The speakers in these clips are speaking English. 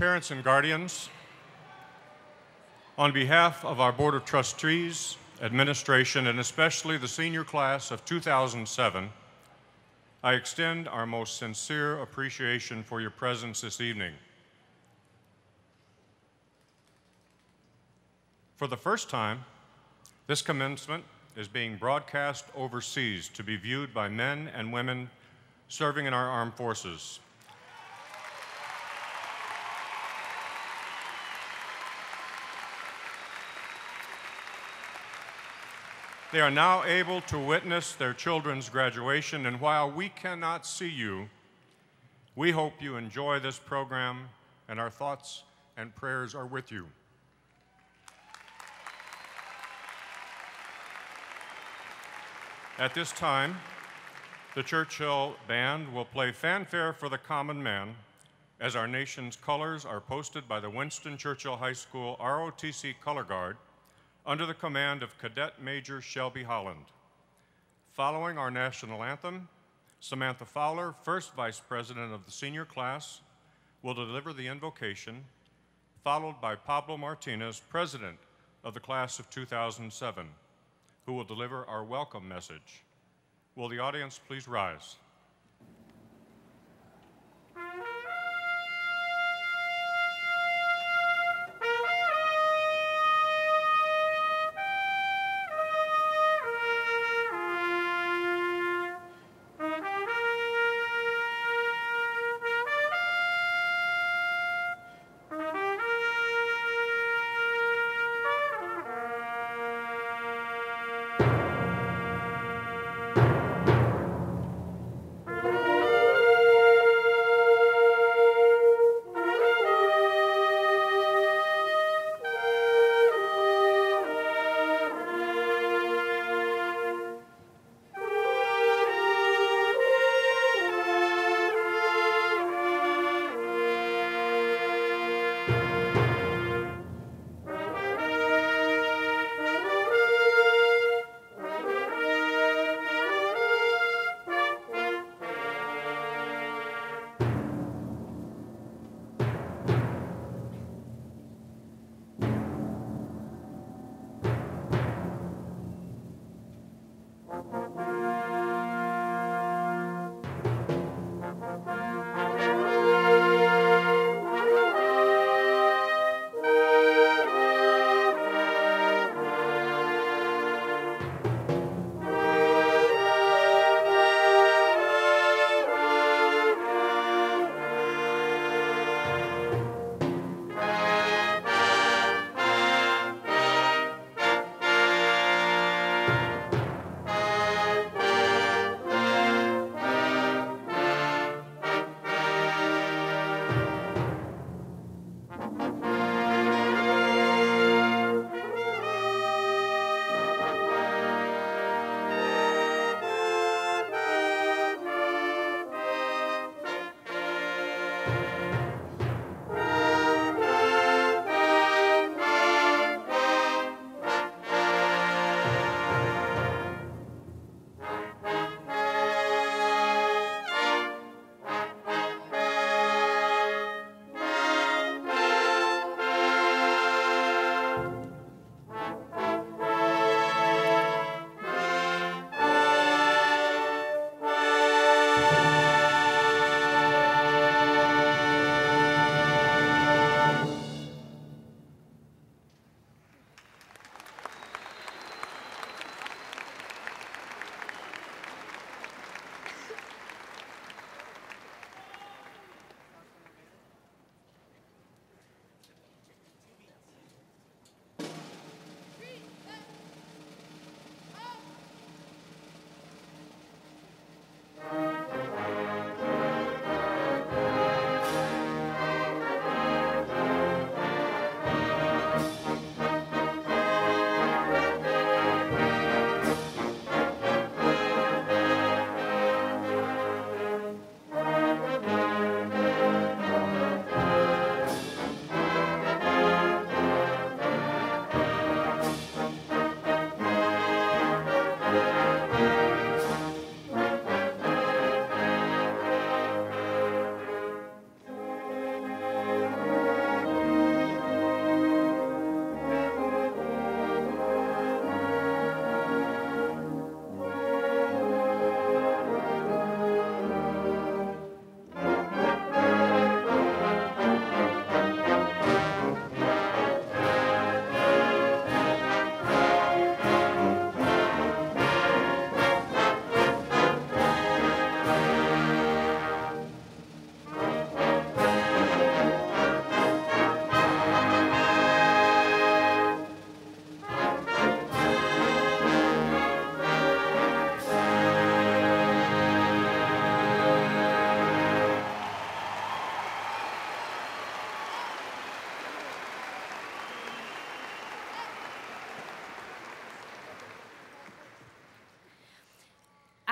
Parents and guardians, on behalf of our Board of Trustees, administration, and especially the senior class of 2007, I extend our most sincere appreciation for your presence this evening. For the first time, this commencement is being broadcast overseas to be viewed by men and women serving in our armed forces. They are now able to witness their children's graduation, and while we cannot see you, we hope you enjoy this program, and our thoughts and prayers are with you. At this time, the Churchill Band will play Fanfare for the Common Man as our nation's colors are posted by the Winston Churchill High School ROTC Color Guard under the command of Cadet Major Shelby Holland. Following our national anthem, Samantha Fowler, first vice president of the senior class, will deliver the invocation, followed by Pablo Martinez, president of the class of 2007, who will deliver our welcome message. Will the audience please rise?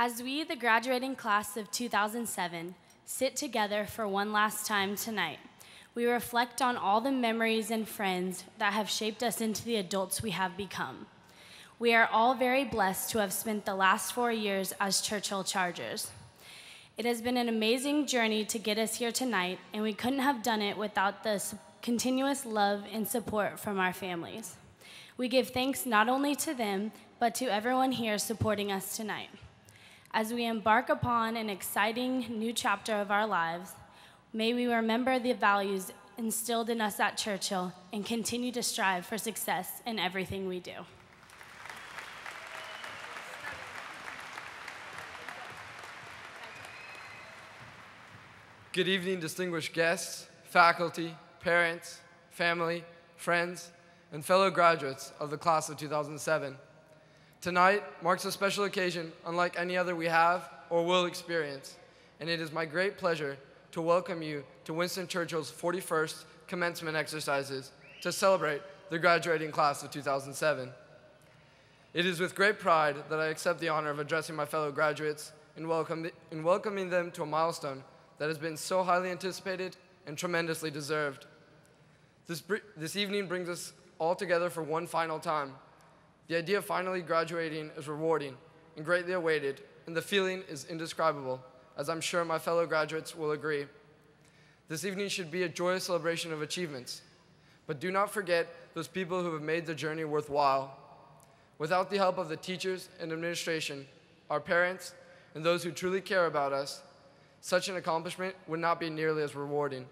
As we, the graduating class of 2007, sit together for one last time tonight, we reflect on all the memories and friends that have shaped us into the adults we have become. We are all very blessed to have spent the last four years as Churchill Chargers. It has been an amazing journey to get us here tonight, and we couldn't have done it without the continuous love and support from our families. We give thanks not only to them, but to everyone here supporting us tonight. As we embark upon an exciting new chapter of our lives, may we remember the values instilled in us at Churchill and continue to strive for success in everything we do. Good evening, distinguished guests, faculty, parents, family, friends, and fellow graduates of the class of 2007. Tonight marks a special occasion unlike any other we have or will experience, and it is my great pleasure to welcome you to Winston Churchill's 41st commencement exercises to celebrate the graduating class of 2007. It is with great pride that I accept the honor of addressing my fellow graduates and, welcome, in welcoming them to a milestone that has been so highly anticipated and tremendously deserved. This, this evening brings us all together for one final time. The idea of finally graduating is rewarding and greatly awaited, and the feeling is indescribable, as I'm sure my fellow graduates will agree. This evening should be a joyous celebration of achievements, but do not forget those people who have made the journey worthwhile. Without the help of the teachers and administration, our parents, and those who truly care about us, such an accomplishment would not be nearly as rewarding.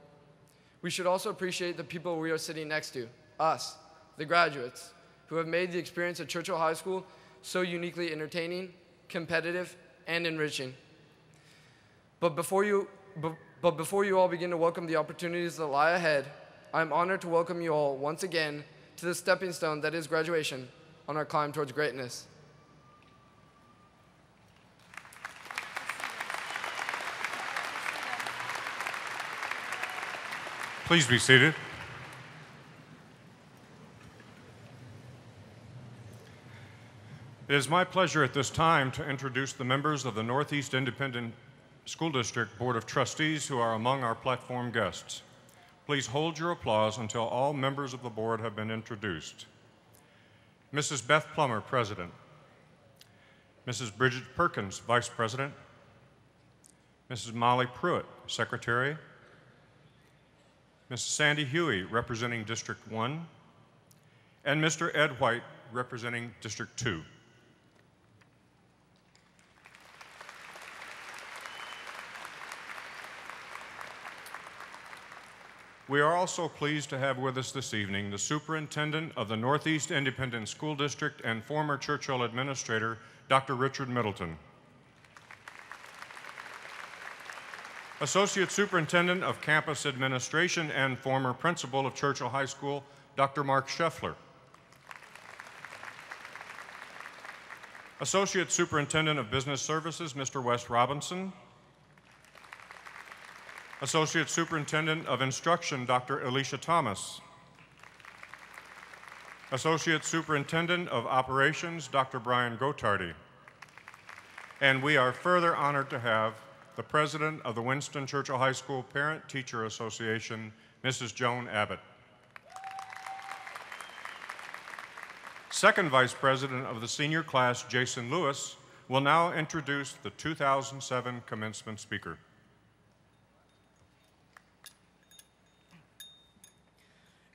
We should also appreciate the people we are sitting next to, us, the graduates, who have made the experience at Churchill High School so uniquely entertaining, competitive, and enriching. But before you, but before you all begin to welcome the opportunities that lie ahead, I am honored to welcome you all once again to the stepping stone that is graduation on our climb towards greatness. Please be seated. It is my pleasure at this time to introduce the members of the Northeast Independent School District Board of Trustees who are among our platform guests. Please hold your applause until all members of the board have been introduced. Mrs. Beth Plummer, President. Mrs. Brigitte Perkins, Vice President. Mrs. Molly Pruitt, Secretary. Mrs. Sandy Hughey, representing District 1, and Mr. Edd White, representing District 2. We are also pleased to have with us this evening the Superintendent of the Northeast Independent School District and former Churchill Administrator, Dr. Richard Middleton. Associate Superintendent of Campus Administration and former Principal of Churchill High School, Dr. Mark Scheffler. Associate Superintendent of Business Services, Mr. Wes Robinson. Associate Superintendent of Instruction, Dr. Alicia Thomas. Associate Superintendent of Operations, Dr. Brian Gottardy. And we are further honored to have the president of the Winston Churchill High School Parent Teacher Association, Mrs. Joan Abbott. Second Vice President of the senior class, Jason Lewis, will now introduce the 2007 commencement speaker.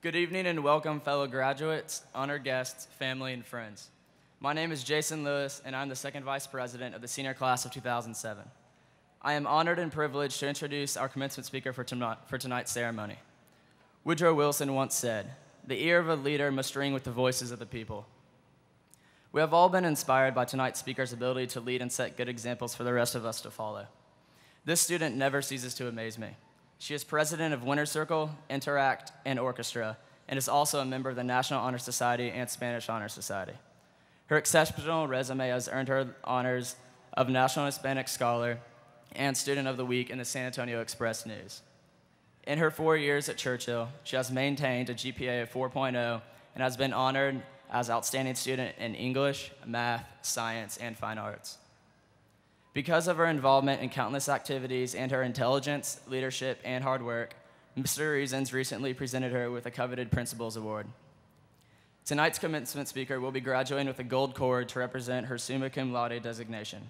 Good evening and welcome, fellow graduates, honored guests, family, and friends. My name is Jason Lewis, and I'm the second vice president of the senior class of 2007. I am honored and privileged to introduce our commencement speaker for, tonight, for tonight's ceremony. Woodrow Wilson once said, The ear of a leader must ring with the voices of the people. We have all been inspired by tonight's speaker's ability to lead and set good examples for the rest of us to follow. This student never ceases to amaze me. She is president of Winter Circle, Interact, and Orchestra, and is also a member of the National Honor Society and Spanish Honor Society. Her exceptional resume has earned her honors of National Hispanic Scholar and Student of the Week in the San Antonio Express News. In her four years at Churchill, she has maintained a GPA of 4.0 and has been honored as outstanding student in English, math, science, and fine arts. Because of her involvement in countless activities and her intelligence, leadership, and hard work, Mr. Reasons recently presented her with a coveted Principals Award. Tonight's commencement speaker will be graduating with a gold cord to represent her summa cum laude designation.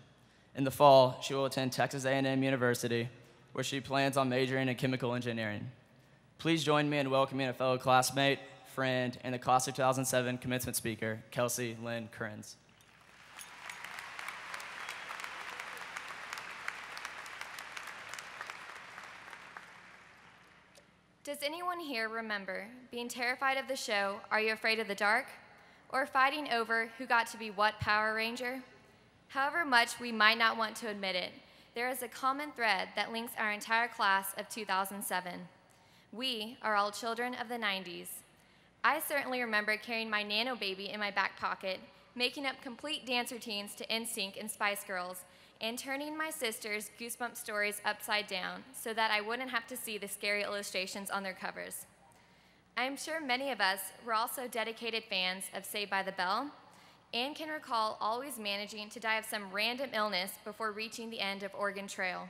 In the fall, she will attend Texas A&M University, where she plans on majoring in chemical engineering. Please join me in welcoming a fellow classmate, friend, and the class of 2007 commencement speaker, Kelsey Lynn Krenz. Does anyone here remember being terrified of the show Are You Afraid of the Dark? Or fighting over who got to be what Power Ranger? However much we might not want to admit it, there is a common thread that links our entire class of 2007. We are all children of the 90s. I certainly remember carrying my nano baby in my back pocket, making up complete dance routines to NSYNC and Spice Girls, and turning my sister's Goosebump stories upside down so that I wouldn't have to see the scary illustrations on their covers. I am sure many of us were also dedicated fans of Saved by the Bell and can recall always managing to die of some random illness before reaching the end of Oregon Trail.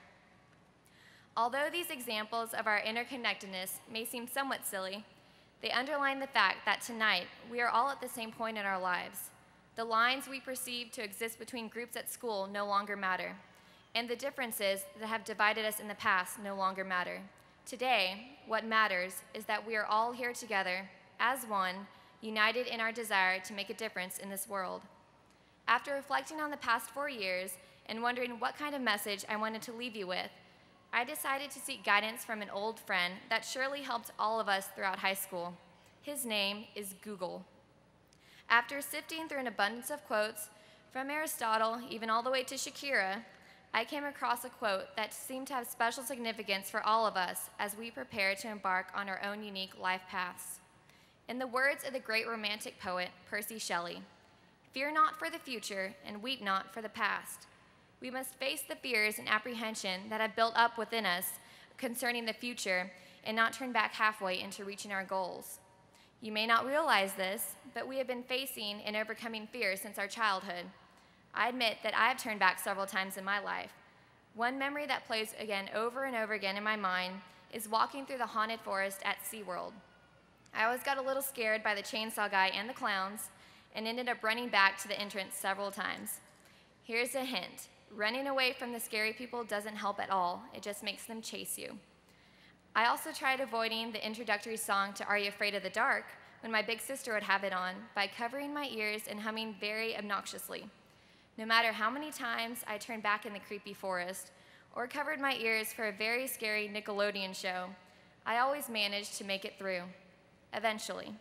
Although these examples of our interconnectedness may seem somewhat silly, they underline the fact that tonight we are all at the same point in our lives. The lines we perceive to exist between groups at school no longer matter, and the differences that have divided us in the past no longer matter. Today, what matters is that we are all here together as one, united in our desire to make a difference in this world. After reflecting on the past four years and wondering what kind of message I wanted to leave you with, I decided to seek guidance from an old friend that surely helped all of us throughout high school. His name is Google. After sifting through an abundance of quotes, from Aristotle even all the way to Shakira, I came across a quote that seemed to have special significance for all of us as we prepare to embark on our own unique life paths. In the words of the great romantic poet Percy Shelley, Fear not for the future and weep not for the past. We must face the fears and apprehension that have built up within us concerning the future and not turn back halfway into reaching our goals. You may not realize this, but we have been facing and overcoming fear since our childhood. I admit that I have turned back several times in my life. One memory that plays again over and over again in my mind is walking through the haunted forest at SeaWorld. I always got a little scared by the chainsaw guy and the clowns and ended up running back to the entrance several times. Here's a hint running away from the scary people doesn't help at all, it just makes them chase you. I also tried avoiding the introductory song to Are You Afraid of the Dark when my big sister would have it on by covering my ears and humming very obnoxiously. No matter how many times I turned back in the creepy forest or covered my ears for a very scary Nickelodeon show, I always managed to make it through, eventually.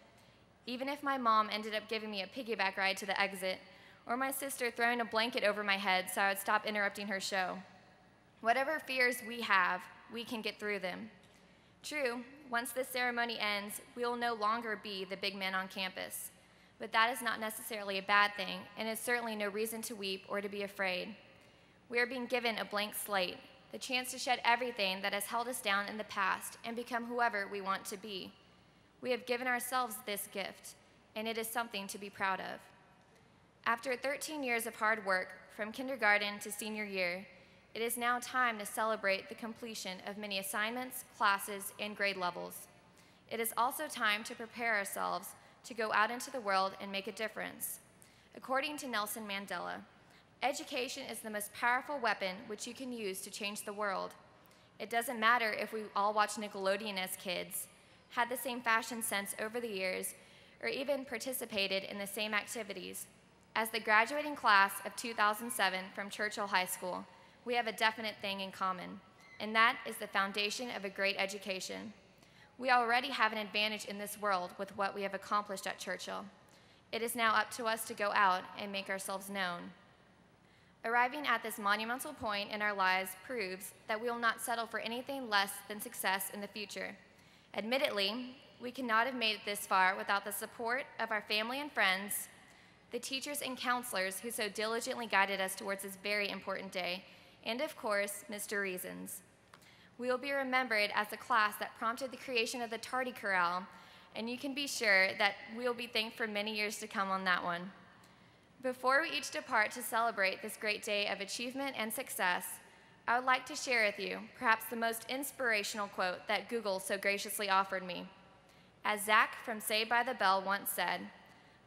Even if my mom ended up giving me a piggyback ride to the exit, or my sister throwing a blanket over my head so I would stop interrupting her show. Whatever fears we have, we can get through them. True, once this ceremony ends, we will no longer be the big men on campus. But that is not necessarily a bad thing, and is certainly no reason to weep or to be afraid. We are being given a blank slate, the chance to shed everything that has held us down in the past and become whoever we want to be. We have given ourselves this gift, and it is something to be proud of. After 13 years of hard work, from kindergarten to senior year, it is now time to celebrate the completion of many assignments, classes, and grade levels. It is also time to prepare ourselves to go out into the world and make a difference. According to Nelson Mandela, education is the most powerful weapon which you can use to change the world. It doesn't matter if we all watched Nickelodeon as kids, had the same fashion sense over the years, or even participated in the same activities. As the graduating class of 2007 from Churchill High School, we have a definite thing in common, and that is the foundation of a great education. We already have an advantage in this world with what we have accomplished at Churchill. It is now up to us to go out and make ourselves known. Arriving at this monumental point in our lives proves that we will not settle for anything less than success in the future. Admittedly, we could not have made it this far without the support of our family and friends, the teachers and counselors who so diligently guided us towards this very important day, and of course, Mr. Reasons. We will be remembered as the class that prompted the creation of the Tardy Corral, and you can be sure that we will be thanked for many years to come on that one. Before we each depart to celebrate this great day of achievement and success, I would like to share with you perhaps the most inspirational quote that Google so graciously offered me. As Zach from Saved by the Bell once said,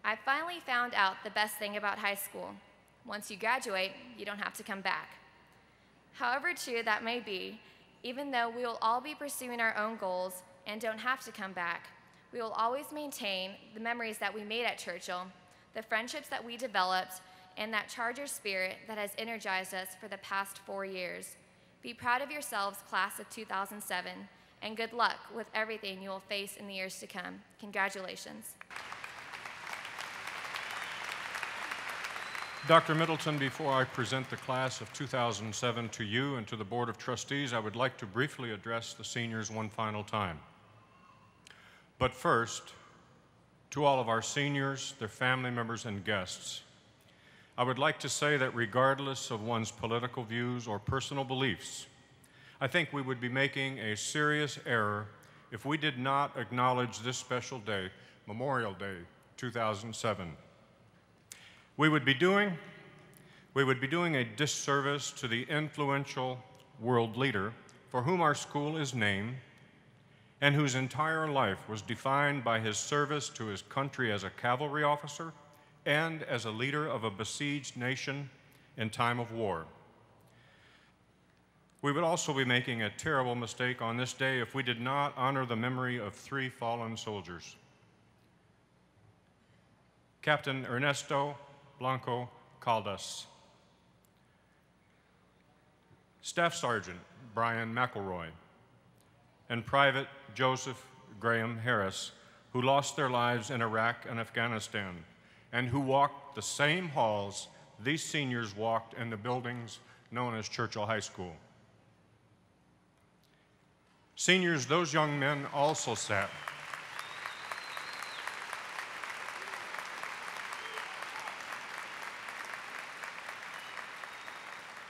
I finally found out the best thing about high school. Once you graduate, you don't have to come back. However true that may be, even though we will all be pursuing our own goals and don't have to come back, we will always maintain the memories that we made at Churchill, the friendships that we developed, and that Charger spirit that has energized us for the past four years. Be proud of yourselves, class of 2007, and good luck with everything you will face in the years to come. Congratulations. Dr. Middleton, before I present the class of 2007 to you and to the Board of Trustees, I would like to briefly address the seniors one final time. But first, to all of our seniors, their family members, and guests, I would like to say that regardless of one's political views or personal beliefs, I think we would be making a serious error if we did not acknowledge this special day, Memorial Day 2007. We would be doing we would be doing a disservice to the influential world leader for whom our school is named and whose entire life was defined by his service to his country as a cavalry officer and as a leader of a besieged nation in time of war. We would also be making a terrible mistake on this day if we did not honor the memory of three fallen soldiers. Captain Ernesto Blanco Caldas, Staff Sergeant Brian McElroy, and Private Joseph Graham Harris, who lost their lives in Iraq and Afghanistan, and who walked the same halls these seniors walked in the buildings known as Churchill High School. Seniors, those young men also sat.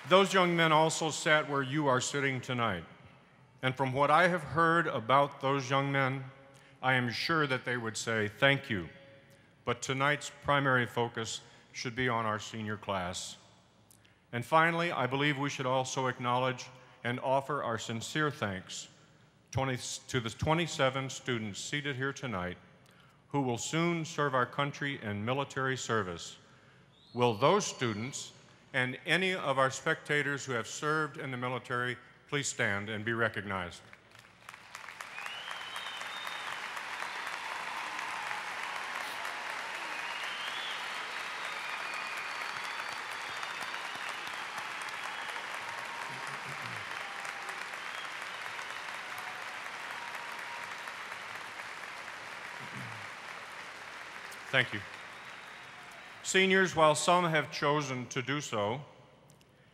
Those young men also sat where you are sitting tonight. And from what I have heard about those young men, I am sure that they would say thank you. But tonight's primary focus should be on our senior class. And finally, I believe we should also acknowledge and offer our sincere thanks 20, to the 27 students seated here tonight who will soon serve our country in military service. Will those students and any of our spectators who have served in the military, please stand and be recognized. Thank you. Seniors, while some have chosen to do so,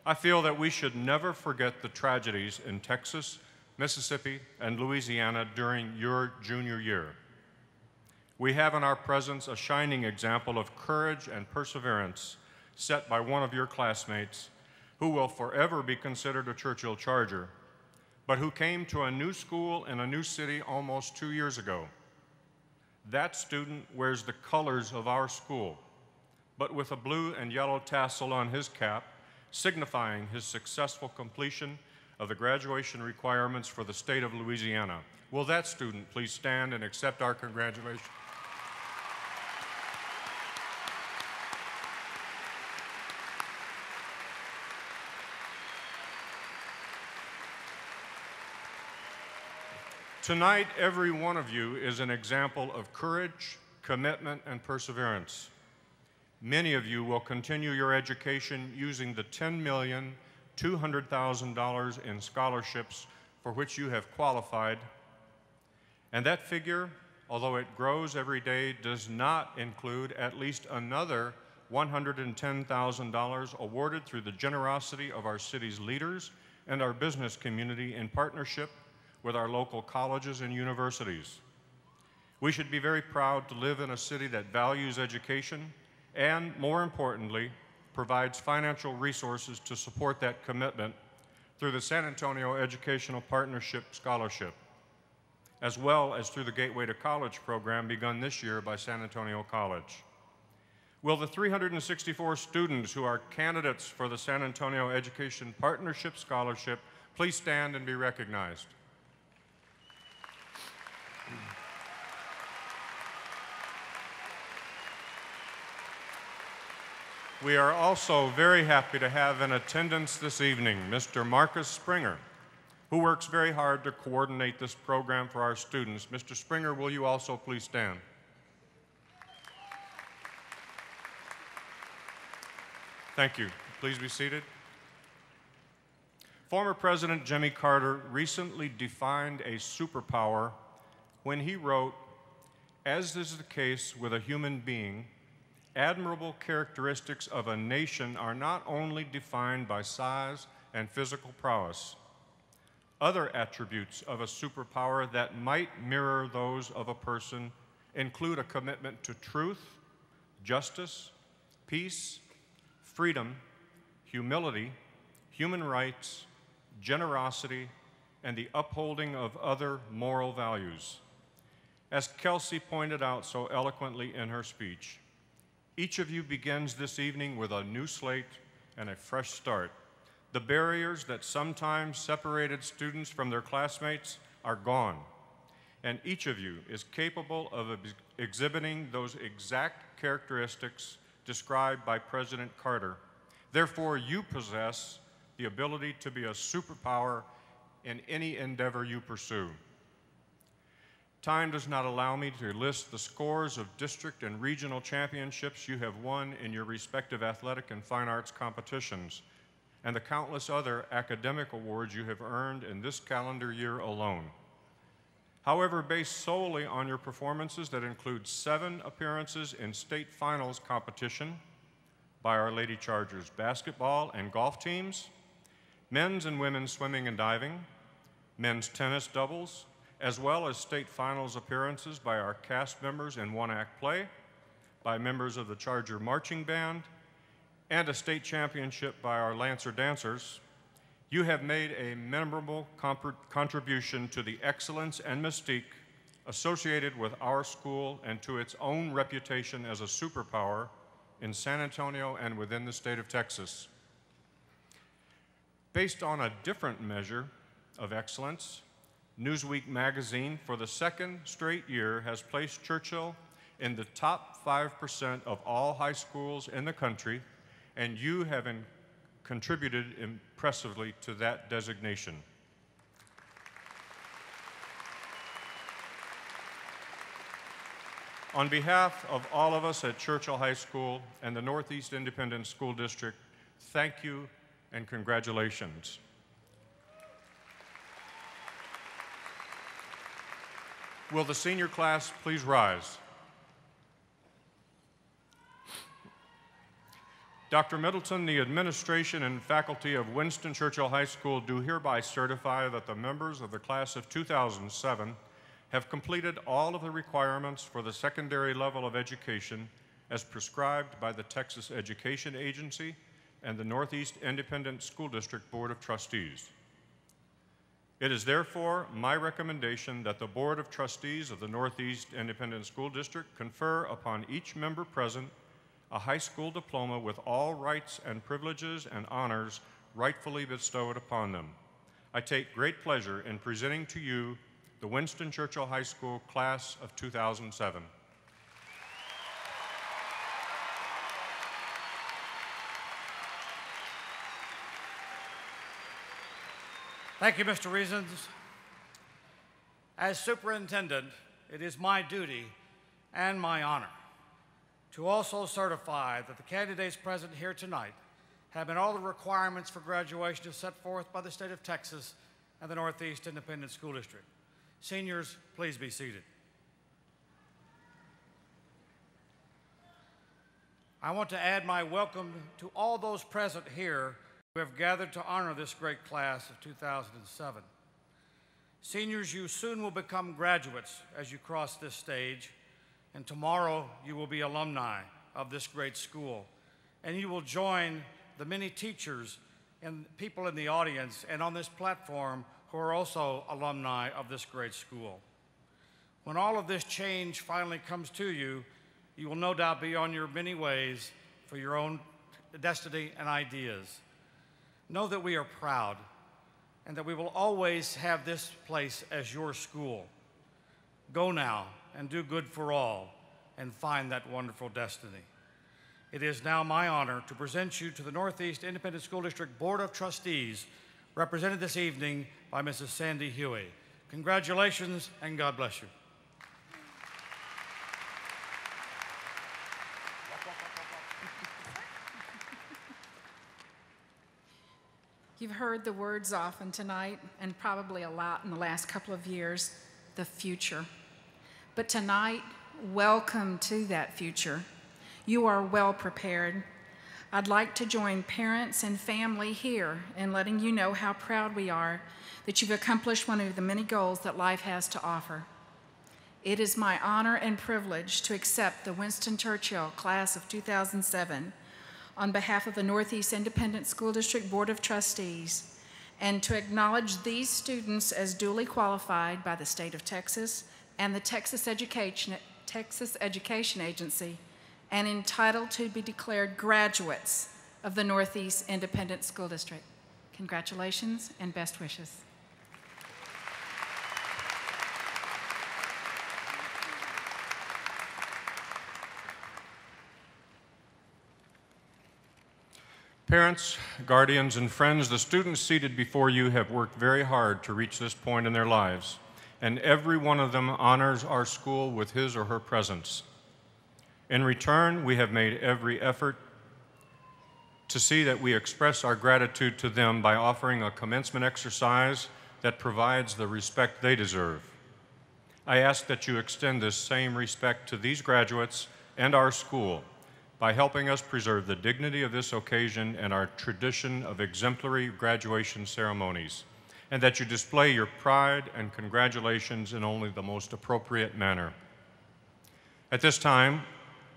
I feel that we should never forget the tragedies in Texas, Mississippi, and Louisiana during your junior year. We have in our presence a shining example of courage and perseverance set by one of your classmates who will forever be considered a Churchill Charger, but who came to a new school in a new city almost two years ago. That student wears the colors of our school but with a blue and yellow tassel on his cap, signifying his successful completion of the graduation requirements for the state of Louisiana. Will that student please stand and accept our congratulations? Tonight, every one of you is an example of courage, commitment, and perseverance. Many of you will continue your education using the $10,200,000 in scholarships for which you have qualified. And that figure, although it grows every day, does not include at least another $110,000 awarded through the generosity of our city's leaders and our business community in partnership with our local colleges and universities. We should be very proud to live in a city that values education and more importantly, provides financial resources to support that commitment through the San Antonio Educational Partnership Scholarship, as well as through the Gateway to College program begun this year by San Antonio College. Will the 364 students who are candidates for the San Antonio Education Partnership Scholarship please stand and be recognized? We are also very happy to have in attendance this evening Mr. Marcus Springer, who works very hard to coordinate this program for our students. Mr. Springer, will you also please stand? Thank you. Please be seated. Former President Jimmy Carter recently defined a superpower when he wrote, As is the case with a human being, admirable characteristics of a nation are not only defined by size and physical prowess. Other attributes of a superpower that might mirror those of a person include a commitment to truth, justice, peace, freedom, humility, human rights, generosity, and the upholding of other moral values. As Kelsey pointed out so eloquently in her speech, each of you begins this evening with a new slate and a fresh start. The barriers that sometimes separated students from their classmates are gone, and each of you is capable of exhibiting those exact characteristics described by President Carter. Therefore, you possess the ability to be a superpower in any endeavor you pursue. Time does not allow me to list the scores of district and regional championships you have won in your respective athletic and fine arts competitions, and the countless other academic awards you have earned in this calendar year alone. However, based solely on your performances that include seven appearances in state finals competition by Our Lady Chargers basketball and golf teams, men's and women's swimming and diving, men's tennis doubles, as well as state finals appearances by our cast members in one act play, by members of the Charger Marching Band, and a state championship by our Lancer Dancers, you have made a memorable contribution to the excellence and mystique associated with our school and to its own reputation as a superpower in San Antonio and within the state of Texas. Based on a different measure of excellence, Newsweek magazine, for the second straight year, has placed Churchill in the top 5% of all high schools in the country, and you have contributed impressively to that designation. On behalf of all of us at Churchill High School and the Northeast Independent School District, thank you and congratulations. Will the senior class please rise? Dr. Middleton, the administration and faculty of Winston Churchill High School do hereby certify that the members of the class of 2007 have completed all of the requirements for the secondary level of education as prescribed by the Texas Education Agency and the Northeast Independent School District Board of Trustees. It is therefore my recommendation that the Board of Trustees of the Northeast Independent School District confer upon each member present a high school diploma with all rights and privileges and honors rightfully bestowed upon them. I take great pleasure in presenting to you the Winston Churchill High School class of 2007. Thank you, Mr. Reasons. As superintendent, it is my duty and my honor to also certify that the candidates present here tonight have met all the requirements for graduation as set forth by the state of Texas and the Northeast Independent School District. Seniors, please be seated. I want to add my welcome to all those present here who have gathered to honor this great class of 2007. Seniors, you soon will become graduates as you cross this stage, and tomorrow you will be alumni of this great school. And you will join the many teachers and people in the audience and on this platform who are also alumni of this great school. When all of this change finally comes to you, you will no doubt be on your many ways for your own destiny and ideas. Know that we are proud and that we will always have this place as your school. Go now and do good for all and find that wonderful destiny. It is now my honor to present you to the Northeast Independent School District Board of Trustees, represented this evening by Mrs. Sandy Hughey. Congratulations and God bless you. You've heard the words often tonight, and probably a lot in the last couple of years the future. But tonight, welcome to that future. You are well prepared. I'd like to join parents and family here in letting you know how proud we are that you've accomplished one of the many goals that life has to offer. It is my honor and privilege to accept the Winston Churchill Class of 2007 on behalf of the Northeast Independent School District Board of Trustees and to acknowledge these students as duly qualified by the state of Texas and the Texas Education, Texas Education Agency and entitled to be declared graduates of the Northeast Independent School District. Congratulations and best wishes. Parents, guardians, and friends, the students seated before you have worked very hard to reach this point in their lives, and every one of them honors our school with his or her presence. In return, we have made every effort to see that we express our gratitude to them by offering a commencement exercise that provides the respect they deserve. I ask that you extend this same respect to these graduates and our school by helping us preserve the dignity of this occasion and our tradition of exemplary graduation ceremonies, and that you display your pride and congratulations in only the most appropriate manner. At this time,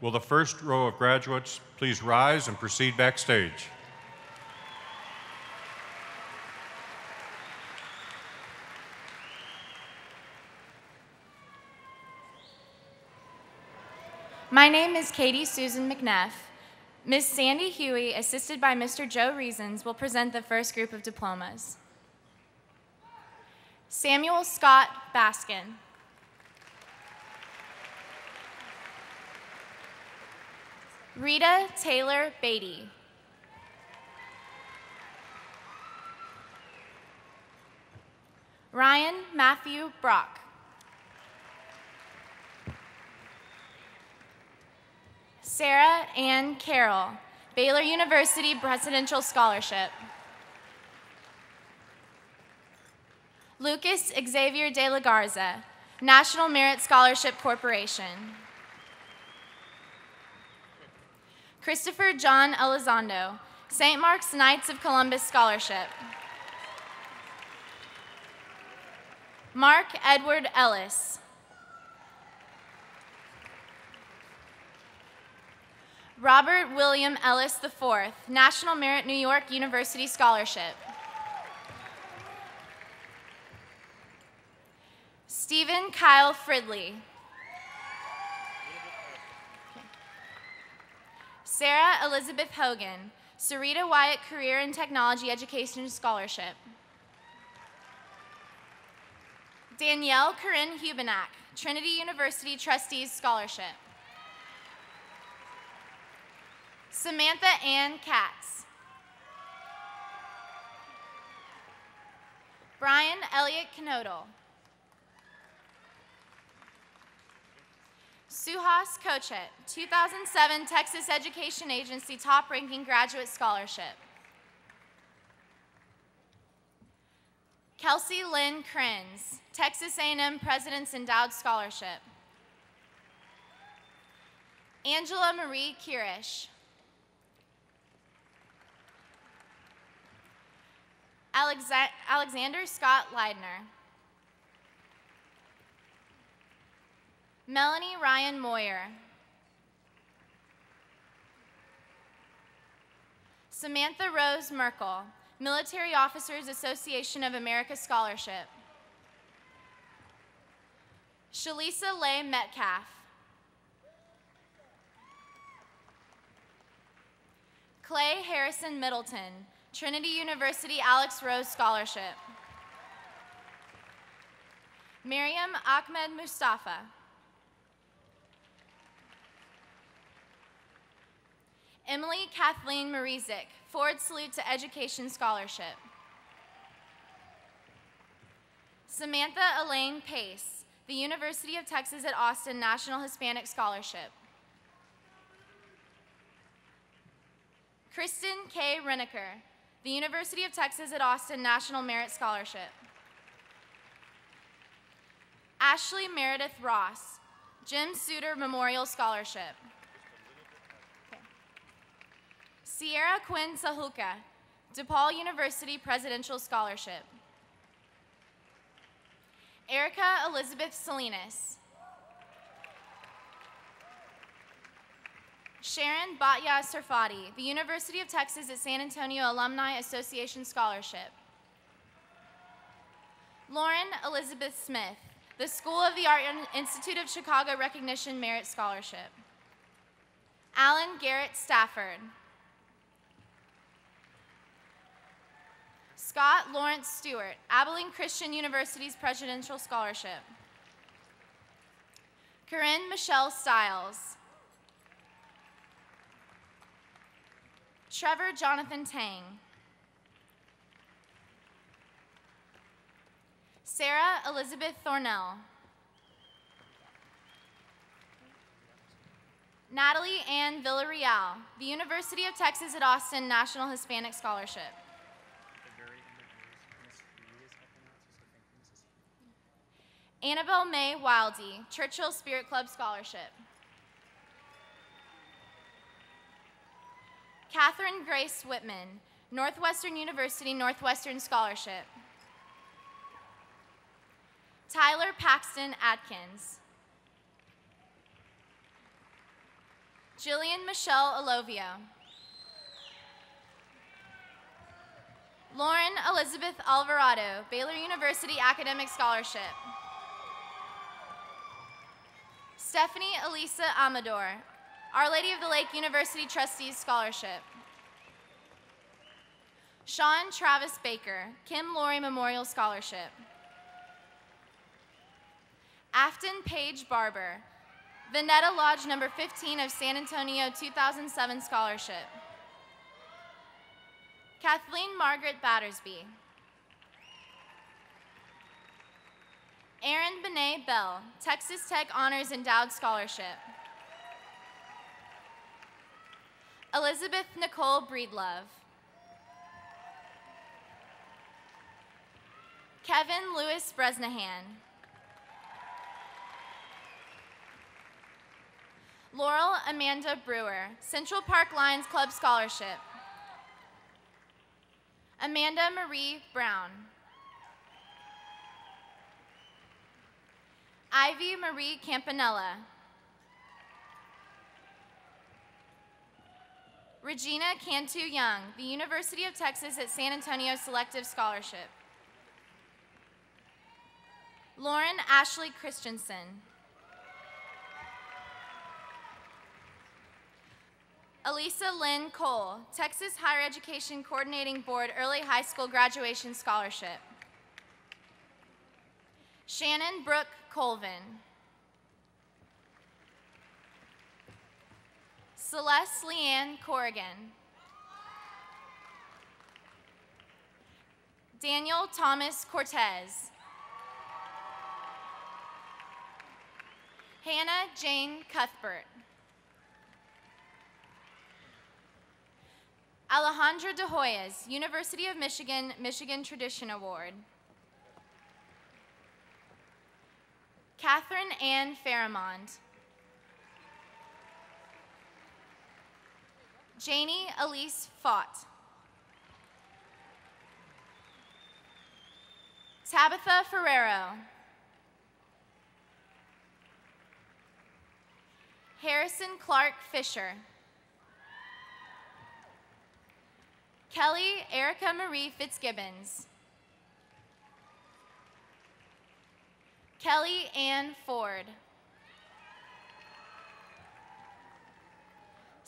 will the first row of graduates please rise and proceed backstage? My name is Katie Susan McNeff. Ms. Sandy Hughey, assisted by Mr. Joe Reasons, will present the first group of diplomas. Samuel Scott Baskin. Rita Taylor Beatty. Ryan Matthew Brock. Sarah Ann Carroll, Baylor University Presidential Scholarship. Lucas Xavier de la Garza, National Merit Scholarship Corporation. Christopher John Elizondo, St. Mark's Knights of Columbus Scholarship. Mark Edward Ellis, Robert William Ellis IV, National Merit New York University Scholarship. Stephen Kyle Fridley. Sarah Elizabeth Hogan, Sarita Wyatt Career and Technology Education Scholarship. Danielle Corinne Hubenak, Trinity University Trustees Scholarship. Samantha Ann Katz. Brian Elliott Knodel. Suhas Kochet, 2007 Texas Education Agency Top Ranking Graduate Scholarship. Kelsey Lynn Krenz, Texas A&M President's Endowed Scholarship. Angela Marie Kirish. Alexa Alexander Scott Leidner. Melanie Ryan Moyer. Samantha Rose Merkel, Military Officers Association of America Scholarship. Shalisa Lay Metcalf. Clay Harrison Middleton. Trinity University Alex Rose Scholarship. Miriam Ahmed Mustafa. Emily Kathleen Marizik, Ford Salute to Education Scholarship. Samantha Elaine Pace, the University of Texas at Austin National Hispanic Scholarship. Kristen K. Reneker, the University of Texas at Austin National Merit Scholarship. Ashley Meredith Ross, Jim Suter Memorial Scholarship. Sierra Quinn Sahulka, DePaul University Presidential Scholarship. Erica Elizabeth Salinas. Sharon Batya Sarfati, the University of Texas at San Antonio Alumni Association Scholarship. Lauren Elizabeth Smith, the School of the Art Institute of Chicago Recognition Merit Scholarship. Alan Garrett Stafford. Scott Lawrence Stewart, Abilene Christian University's Presidential Scholarship. Corinne Michelle Stiles. Trevor Jonathan Tang. Sarah Elizabeth Thornell. Natalie Ann Villarreal, the University of Texas at Austin National Hispanic Scholarship. Annabelle May Wildy, Churchill Spirit Club Scholarship. Catherine Grace Whitman, Northwestern University Northwestern Scholarship. Tyler Paxton Atkins. Jillian Michelle Alovio. Lauren Elizabeth Alvarado, Baylor University Academic Scholarship. Stephanie Elisa Amador, Our Lady of the Lake University Trustees Scholarship. Sean Travis Baker, Kim Laurie Memorial Scholarship. Afton Page Barber, Vanetta Lodge number 15 of San Antonio 2007 Scholarship. Kathleen Margaret Battersby. Aaron Benet Bell, Texas Tech Honors Endowed Scholarship. Elizabeth Nicole Breedlove. Kevin Lewis Bresnahan. Laurel Amanda Brewer, Central Park Lions Club Scholarship. Amanda Marie Brown. Ivy Marie Campanella. Regina Cantu Young, the University of Texas at San Antonio Selective Scholarship. Lauren Ashley Christensen. Elisa Lynn Cole, Texas Higher Education Coordinating Board Early High School Graduation Scholarship. Shannon Brooke Colvin. Celeste Leanne Corrigan. Daniel Thomas Cortez. Hannah Jane Cuthbert. Alejandra De Hoyas, University of Michigan, Michigan Tradition Award. Catherine Ann Faramond. Janie Elise Fott. Tabitha Ferrero. Harrison Clark Fisher. Kelly Erica Marie Fitzgibbons. Kelly Ann Ford.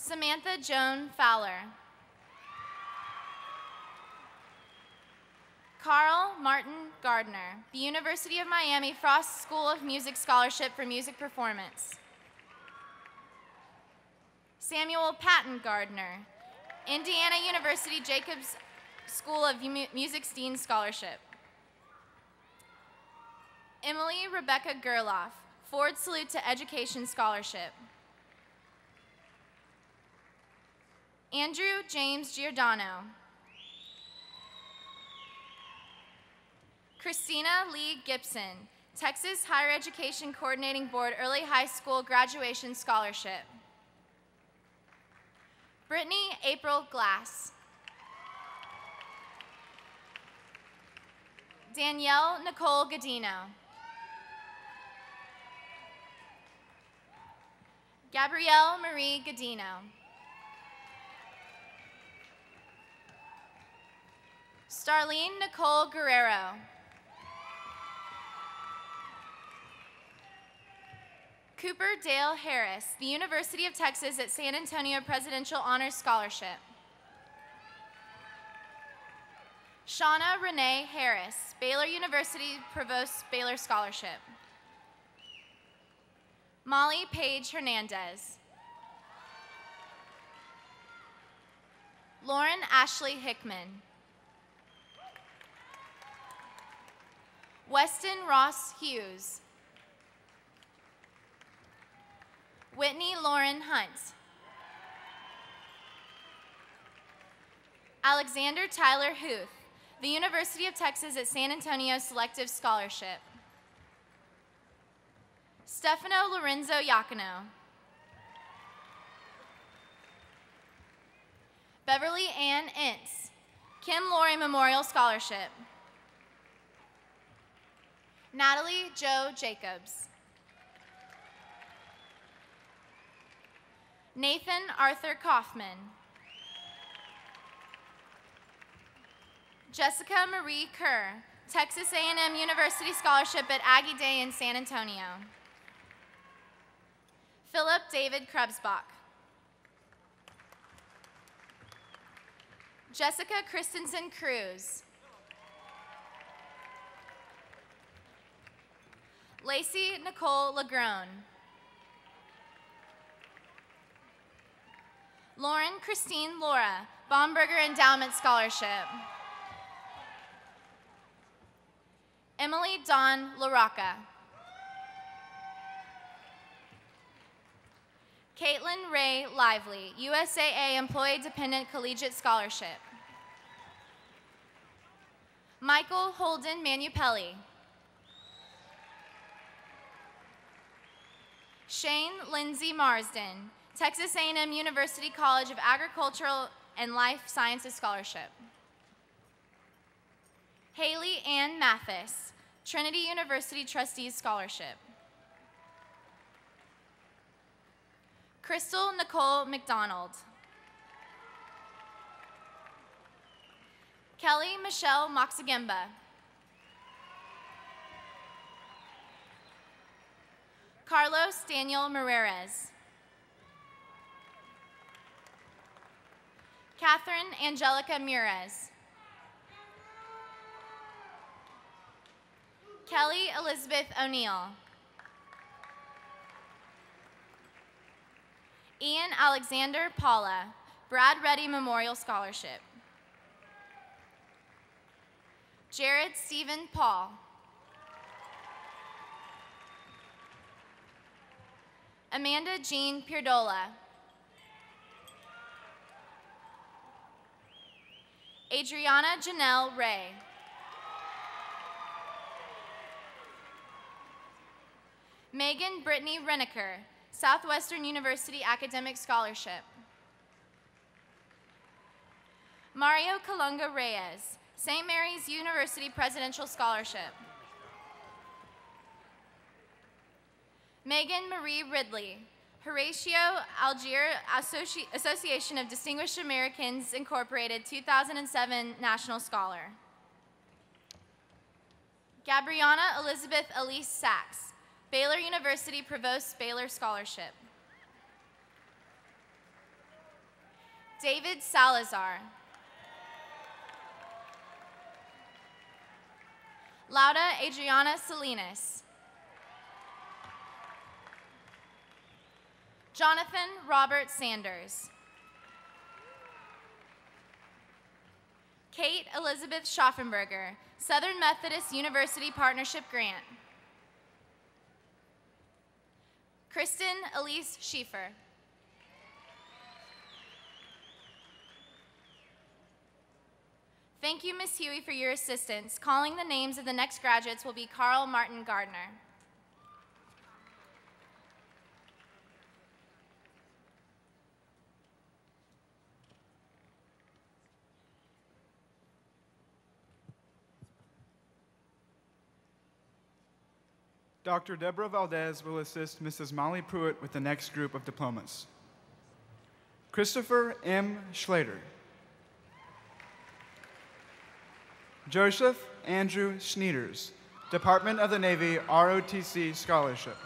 Samantha Joan Fowler. Carl Martin Gardner, the University of Miami Frost School of Music Scholarship for Music Performance. Samuel Patton Gardner, Indiana University Jacobs School of Music Dean Scholarship. Emily Rebecca Gerloff, Ford Salute to Education Scholarship. Andrew James Giordano. Christina Lee Gibson, Texas Higher Education Coordinating Board Early High School Graduation Scholarship. Brittany April Glass. Danielle Nicole Gadino. Gabrielle Marie Gadino. Starlene Nicole Guerrero. Cooper Dale Harris, the University of Texas at San Antonio Presidential Honors Scholarship. Shauna Renee Harris, Baylor University Provost Baylor Scholarship. Molly Page Hernandez. Lauren Ashley Hickman. Weston Ross Hughes. Whitney Lauren Hunt. Alexander Tyler Huth, the University of Texas at San Antonio Selective Scholarship. Stefano Lorenzo Iacano. Beverly Ann Ince, Kim Laurie Memorial Scholarship. Natalie Joe Jacobs. Nathan Arthur Kaufman. Jessica Marie Kerr, Texas A&M University Scholarship at Aggie Day in San Antonio. Philip David Krebsbach. Jessica Christensen Cruz. Lacey Nicole Lagrone. Lauren Christine Laura, Baumberger Endowment Scholarship. Emily Dawn LaRocca. Caitlin Ray Lively, USAA Employee Dependent Collegiate Scholarship. Michael Holden Manupelli. Shane Lindsay Marsden, Texas A&M University College of Agricultural and Life Sciences Scholarship. Haley Ann Mathis, Trinity University Trustees Scholarship. Crystal Nicole McDonald. Kelly Michelle Moxagemba. Carlos Daniel Marrerez. Catherine Angelica Mures. Kelly Elizabeth O'Neill. Ian Alexander Paula, Brad Reddy Memorial Scholarship. Jared Stephen Paul. Amanda Jean Pierdola. Adriana Janelle Ray. Megan Brittany Renneker, Southwestern University Academic Scholarship. Mario Colunga Reyes, St. Mary's University Presidential Scholarship. Megan Marie Ridley, Horatio Alger Associ- Association of Distinguished Americans Incorporated 2007 National Scholar. Gabriana Elizabeth Elise Sachs, Baylor University Provost Baylor Scholarship. David Salazar. Lauda Adriana Salinas. Jonathan Robert Sanders. Kate Elizabeth Schaffenberger, Southern Methodist University Partnership Grant. Kristen Elise Schieffer. Thank you, Ms. Hughey, for your assistance. Calling the names of the next graduates will be Carl Martin Gardner. Dr. Deborah Valdez will assist Mrs. Molly Pruitt with the next group of diplomas. Christopher M. Schlater. Joseph Andrew Schneiders, Department of the Navy ROTC Scholarship.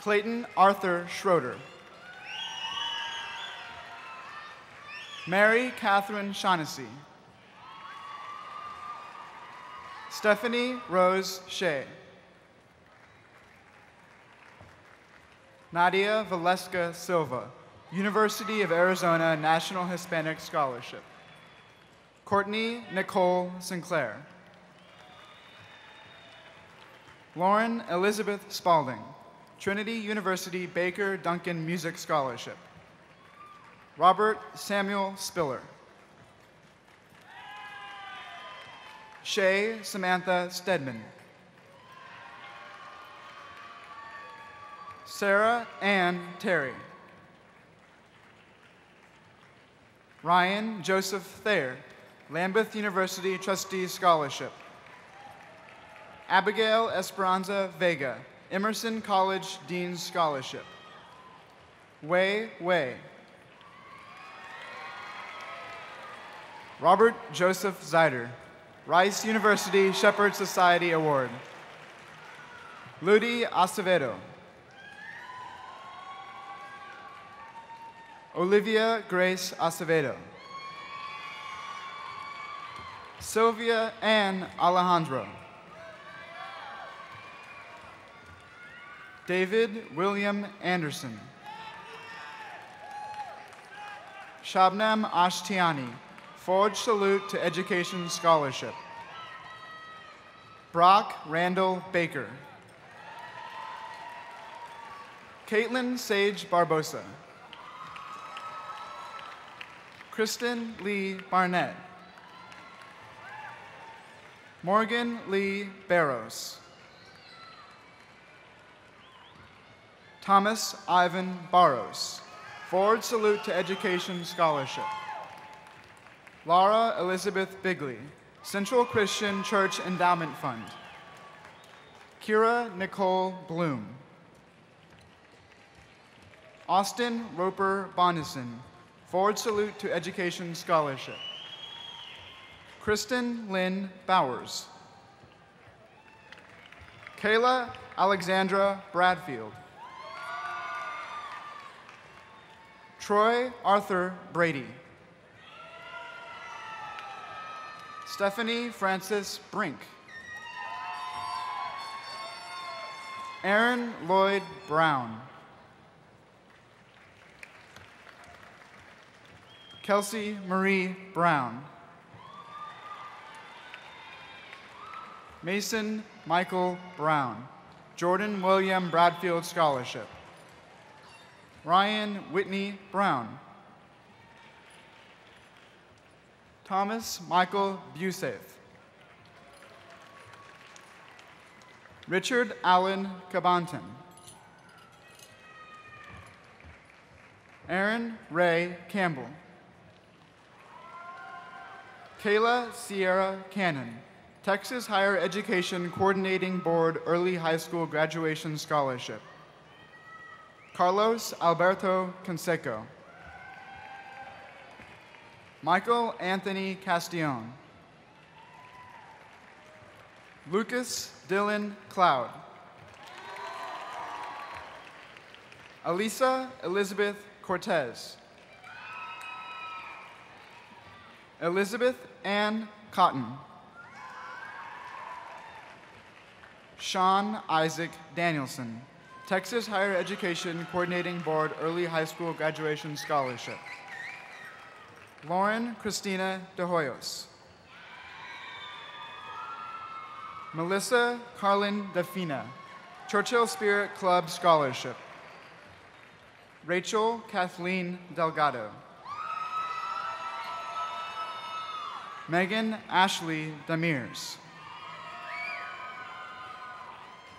Clayton Arthur Schroeder. Mary Catherine Shaughnessy. Stephanie Rose Shea. Nadia Valeska Silva, University of Arizona National Hispanic Scholarship. Courtney Nicole Sinclair. Lauren Elizabeth Spalding, Trinity University Baker Duncan Music Scholarship. Robert Samuel Spiller. Shay Samantha Stedman. Sarah Ann Terry. Ryan Joseph Thayer, Lambuth University Trustee Scholarship. Abigail Esperanza Vega, Emerson College Dean's Scholarship. Wei Wei. Robert Joseph Zeider, Rice University Shepherd Society Award. Ludi Acevedo. Olivia Grace Acevedo. Sylvia Ann Alejandro. David William Anderson. Shabnam Ashtiani, Ford Salute to Education Scholarship. Brock Randall Baker. Caitlin Sage Barbosa. Kristen Lee Barnett. Morgan Lee Barrows. Thomas Ivan Barrows. Forward Salute to Education Scholarship. Laura Elizabeth Bigley, Central Christian Church Endowment Fund. Kira Nicole Bloom. Austin Roper Bonnison, Forward Salute to Education Scholarship. Kristen Lynn Bowers. Kayla Alexandra Bradfield. Troy Arthur Brady. Stephanie Francis Brink. Aaron Lloyd Brown. Kelsey Marie Brown. Mason Michael Brown, Jordan William Bradfield Scholarship. Ryan Whitney Brown. Thomas Michael Busaith. Richard Allen Cabanton. Aaron Ray Campbell. Kayla Sierra Cannon, Texas Higher Education Coordinating Board Early High School Graduation Scholarship. Carlos Alberto Canseco. Michael Anthony Castillon. Lucas Dylan Cloud. Elisa Elizabeth Cortez. Elizabeth Ann Cotton. Sean Isaac Danielson, Texas Higher Education Coordinating Board Early High School Graduation Scholarship. Lauren Christina De Hoyos. Melissa Carlin Defina, Churchill Spirit Club Scholarship. Rachel Kathleen Delgado. Megan Ashley Demirs.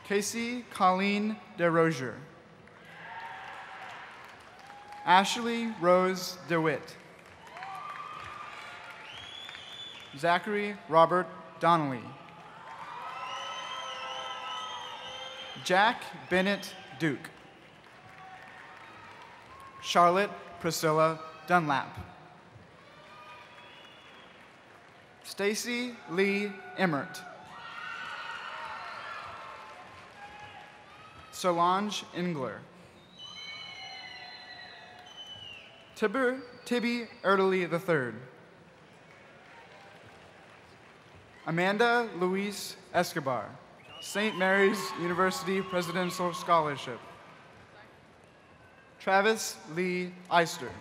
Casey Colleen DeRozier. Ashley Rose DeWitt. Zachary Robert Donnelly. Jack Bennett Duke. Charlotte Priscilla Dunlap. Stacy Lee Emmert. Solange Engler. Tibber, Tibby Erdely III. Amanda Louise Escobar, St. Mary's University Presidential Scholarship. Travis Lee Eister.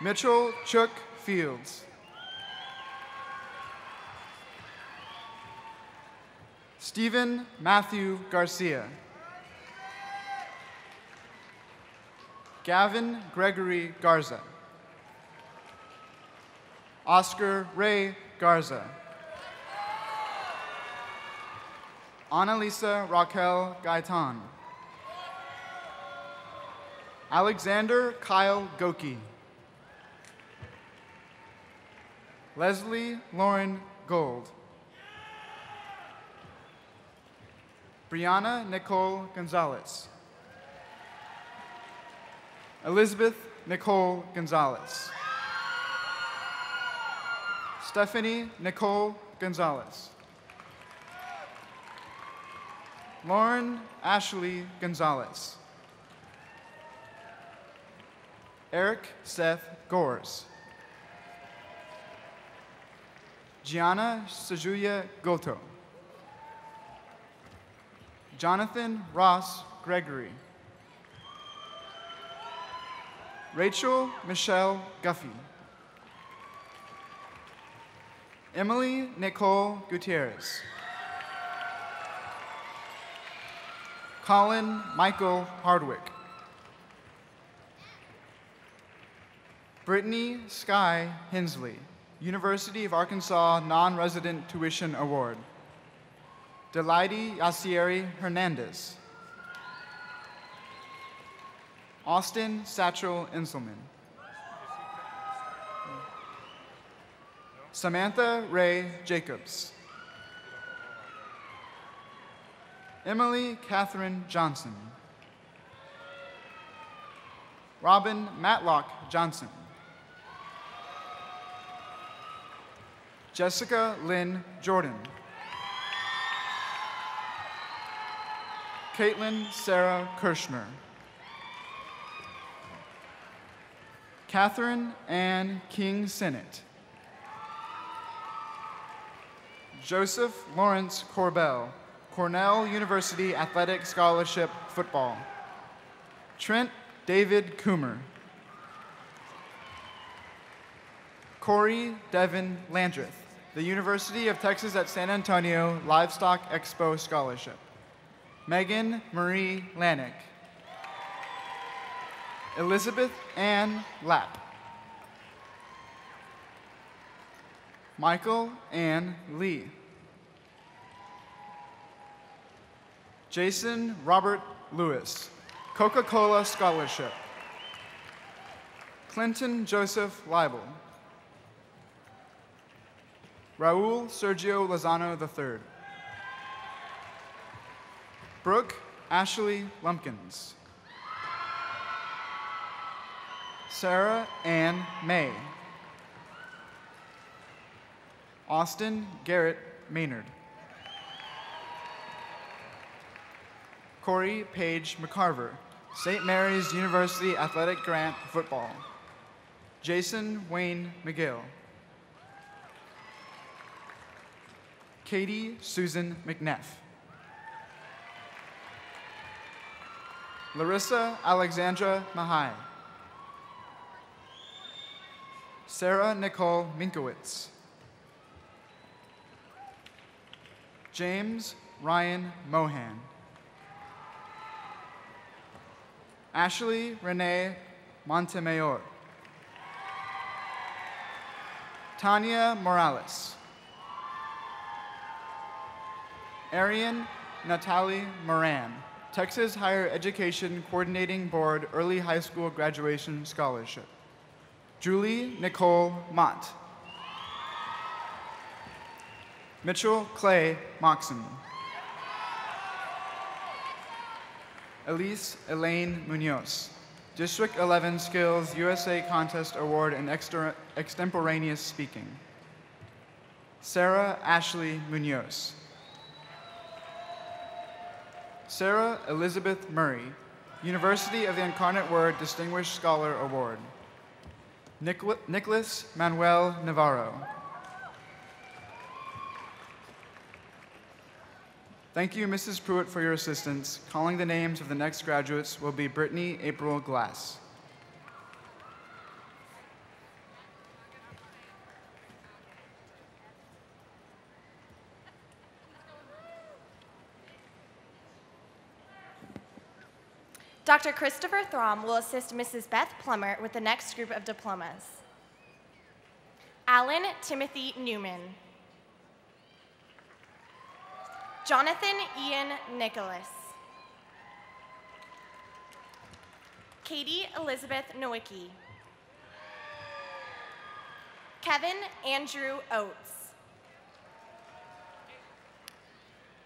Mitchell Chook Fields. Stephen Matthew Garcia. Gavin Gregory Garza. Oscar Ray Garza. Annalisa Raquel Gaitan. Alexander Kyle Goki. Leslie Lauren Gold. Brianna Nicole Gonzalez. Elizabeth Nicole Gonzalez. Stephanie Nicole Gonzalez. Lauren Ashley Gonzalez. Eric Seth Gores. Gianna Sajuya Goto. Jonathan Ross Gregory. Rachel Michelle Guffey. Emily Nicole Gutierrez. Colin Michael Hardwick. Brittany Sky Hensley, University of Arkansas Non-Resident Tuition Award. Delighty Yacieri Hernandez. Austin Satchel Inselman. Samantha Ray Jacobs. Emily Catherine Johnson. Robin Matlock Johnson. Jessica Lynn Jordan. Caitlin Sarah Kirschner. Catherine Ann King Sennett. Joseph Lawrence Corbell, Cornell University Athletic Scholarship Football. Trent David Coomer. Corey Devin Landreth, the University of Texas at San Antonio Livestock Expo Scholarship. Megan Marie Lanick. Elizabeth Ann Lapp. Michael Ann Lee. Jason Robert Lewis, Coca Cola Scholarship. Clinton Joseph Leibel. Raul Sergio Lozano III. Brooke Ashley Lumpkins. Sarah Ann May. Austin Garrett Maynard. Corey Page McCarver, St. Mary's University Athletic Grant Football. Jason Wayne McGill. Katie Susan McNeff. Larissa Alexandra Mahai. Sarah Nicole Minkowitz. James Ryan Mohan. Ashley Renee Montemayor. Tanya Morales. Arian Natalie Moran, Texas Higher Education Coordinating Board Early High School Graduation Scholarship. Julie Nicole Mott. Mitchell Clay Moxon. Elise Elaine Munoz. District 11 Skills USA Contest Award in Extemporaneous Speaking. Sarah Ashley Munoz. Sarah Elizabeth Murray, University of the Incarnate Word Distinguished Scholar Award. Nichol- Nicholas Manuel Navarro. Thank you, Mrs. Pruitt, for your assistance. Calling the names of the next graduates will be Brittany April Glass. Dr. Christopher Throm will assist Mrs. Beth Plummer with the next group of diplomas. Alan Timothy Newman. Jonathan Ian Nicholas. Katie Elizabeth Nowicki. Kevin Andrew Oates.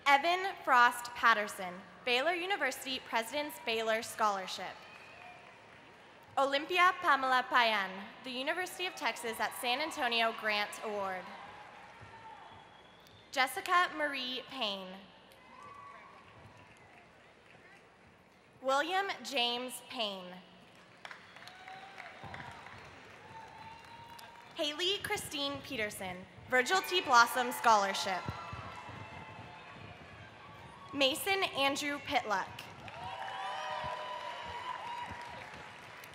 Evan Frost Patterson, Baylor University President's Baylor Scholarship. Olympia Pamela Payan, the University of Texas at San Antonio Grant Award. Jessica Marie Payne. William James Payne. Haley Christine Peterson, Virgil T. Blossom Scholarship. Mason Andrew Pitluck.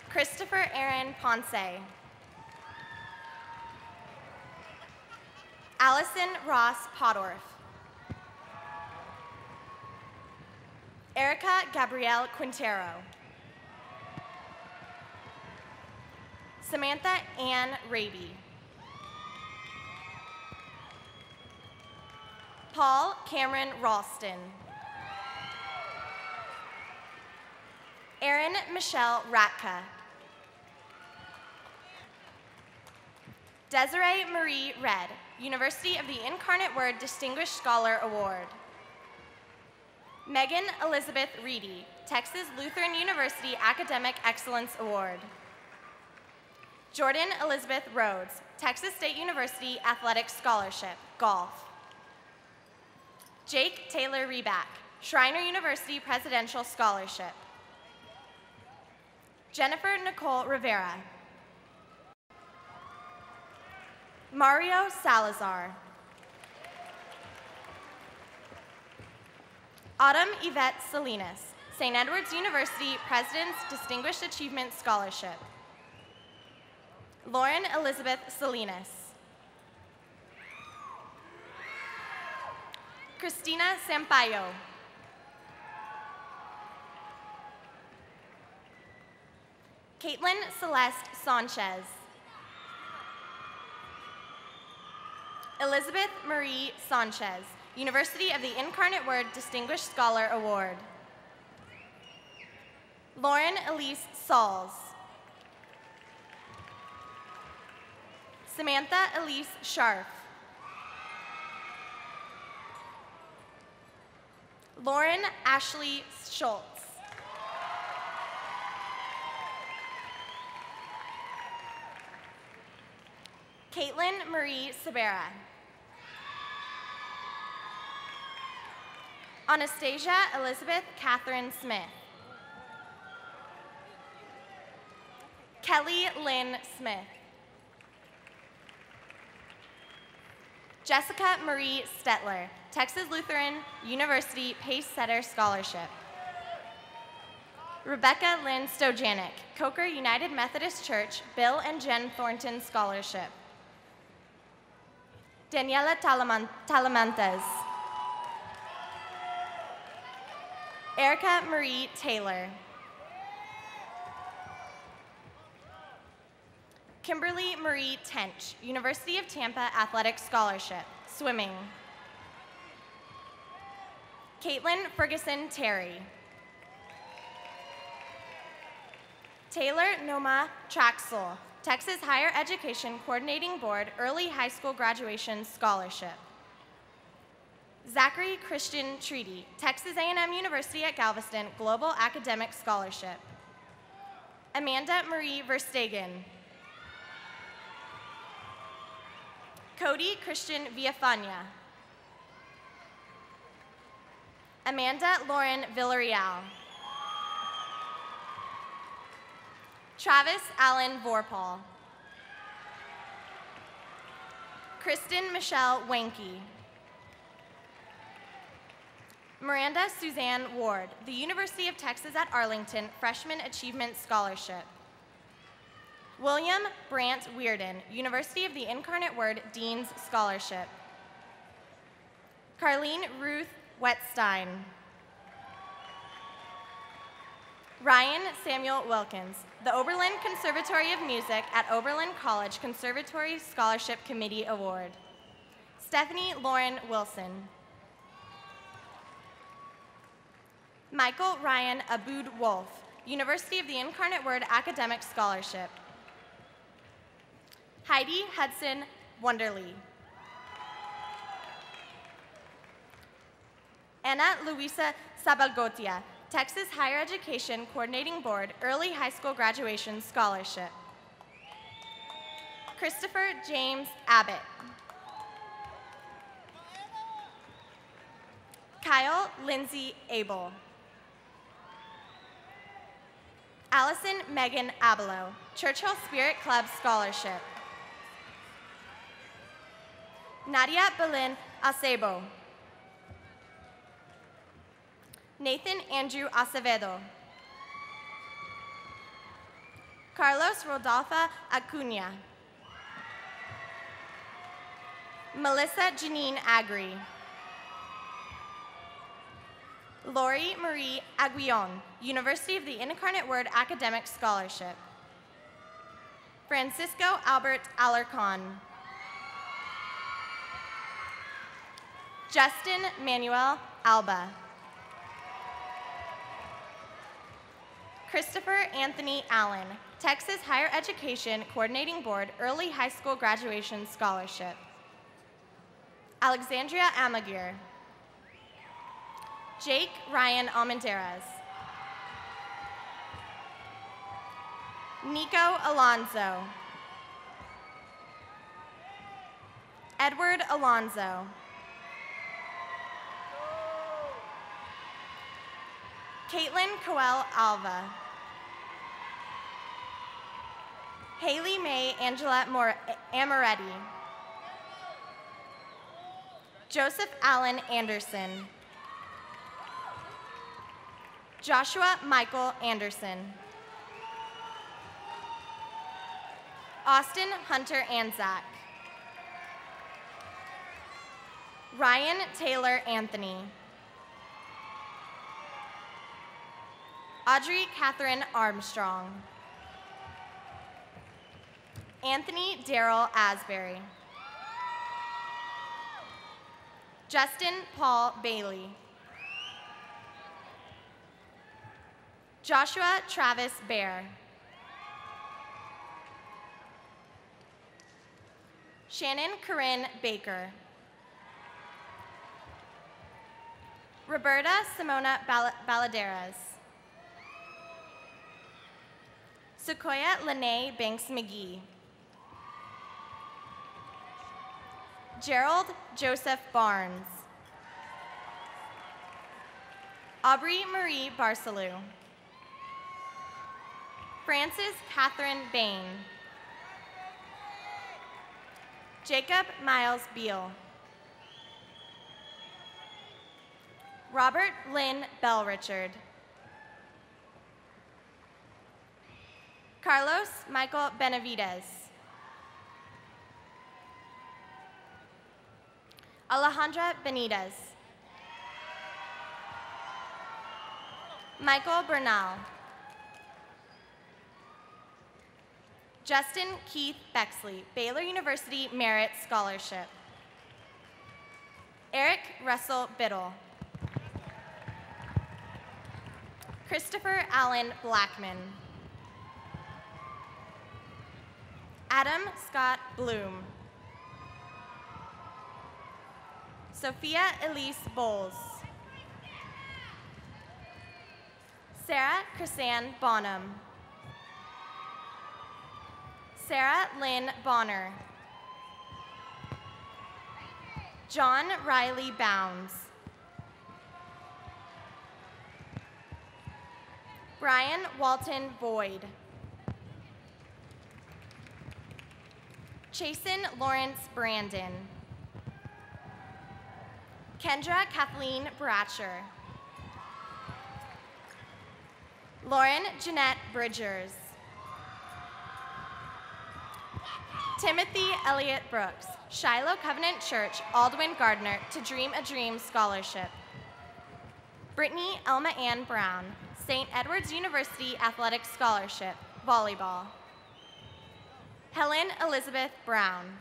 Christopher Aaron Ponce. Allison Ross Podorf. Erica Gabrielle Quintero. Samantha Ann Raby. Paul Cameron Ralston. Erin Michelle Ratka. Desiree Marie Red, University of the Incarnate Word Distinguished Scholar Award. Megan Elizabeth Reedy, Texas Lutheran University Academic Excellence Award. Jordan Elizabeth Rhodes, Texas State University Athletic Scholarship, Golf. Jake Taylor Reback, Schreiner University Presidential Scholarship. Jennifer Nicole Rivera. Mario Salazar. Autumn Yvette Salinas, St. Edward's University President's Distinguished Achievement Scholarship. Lauren Elizabeth Salinas. Christina Sampaio. Caitlin Celeste Sanchez. Elizabeth Marie Sanchez, University of the Incarnate Word Distinguished Scholar Award. Lauren Elise Sauls. Samantha Elise Scharf. Lauren Ashley Schultz. Caitlin Marie Sabera. Anastasia Elizabeth Catherine Smith. Kelly Lynn Smith. Jessica Marie Stetler, Texas Lutheran University Pace Setter Scholarship. Rebecca Lynn Stojanic, Coker United Methodist Church Bill and Jen Thornton Scholarship. Daniela Talaman- Talamantes. Erica Marie Taylor. Kimberly Marie Tench, University of Tampa Athletic Scholarship, Swimming. Caitlin Ferguson Terry. Taylor Noma Traxel, Texas Higher Education Coordinating Board Early High School Graduation Scholarship. Zachary Christian Treaty, Texas A&M University at Galveston Global Academic Scholarship. Amanda Marie Verstegen. Cody Christian Villafana. Amanda Lauren Villarreal. Travis Allen Vorpal. Kristen Michelle Wanke. Miranda Suzanne Ward, the University of Texas at Arlington Freshman Achievement Scholarship. William Brant Weirden, University of the Incarnate Word Dean's Scholarship. Carlene Ruth Wetstein. Ryan Samuel Wilkins, the Oberlin Conservatory of Music at Oberlin College Conservatory Scholarship Committee Award. Stephanie Lauren Wilson. Michael Ryan Aboud Wolf, University of the Incarnate Word Academic Scholarship. Heidi Hudson Wonderly. Anna Luisa Sabalgotia, Texas Higher Education Coordinating Board Early High School Graduation Scholarship. Christopher James Abbott. Kyle Lindsay Abel. Allison Megan Abelo, Churchill Spirit Club Scholarship. Nadia Belin Acebo. Nathan Andrew Acevedo. Carlos Rodolfo Acuna. Melissa Janine Agri. Lori Marie Aguillon, University of the Incarnate Word Academic Scholarship. Francisco Albert Alarcon. Justin Manuel Alba. Christopher Anthony Allen, Texas Higher Education Coordinating Board Early High School Graduation Scholarship. Alexandria Amagir. Jake Ryan Almendares. Nico Alonso. Edward Alonso. Caitlin Coel Alva. Haley May Angela Mor- Amoretti. Joseph Allen Anderson. Joshua Michael Anderson. Austin Hunter Anzac. Ryan Taylor Anthony. Audrey Catherine Armstrong. Anthony Daryl Asbury. Justin Paul Bailey. Joshua Travis Bear. Shannon Corinne Baker. Roberta Simona Bal- Baladeras. Sequoia Lene Banks McGee. Gerald Joseph Barnes. Aubrey Marie Barcelou. Frances Catherine Bain. Jacob Miles Beal. Robert Lynn Bell Richard. Carlos Michael Benavides. Alejandra Benitez. Michael Bernal. Justin Keith Bexley, Baylor University Merit Scholarship. Eric Russell Biddle. Christopher Allen Blackman. Adam Scott Bloom. Sophia Elise Bowles. Sarah Chrisanne Bonham. Sarah Lynn Bonner. John Riley Bounds. Brian Walton Boyd. Chasen Lawrence Brandon. Kendra Kathleen Bratcher. Lauren Jeanette Bridgers. Timothy Elliott Brooks, Shiloh Covenant Church, Aldwin Gardner to Dream a Dream Scholarship. Brittany Elma Ann Brown, St. Edward's University Athletic Scholarship, Volleyball. Helen Elizabeth Brown.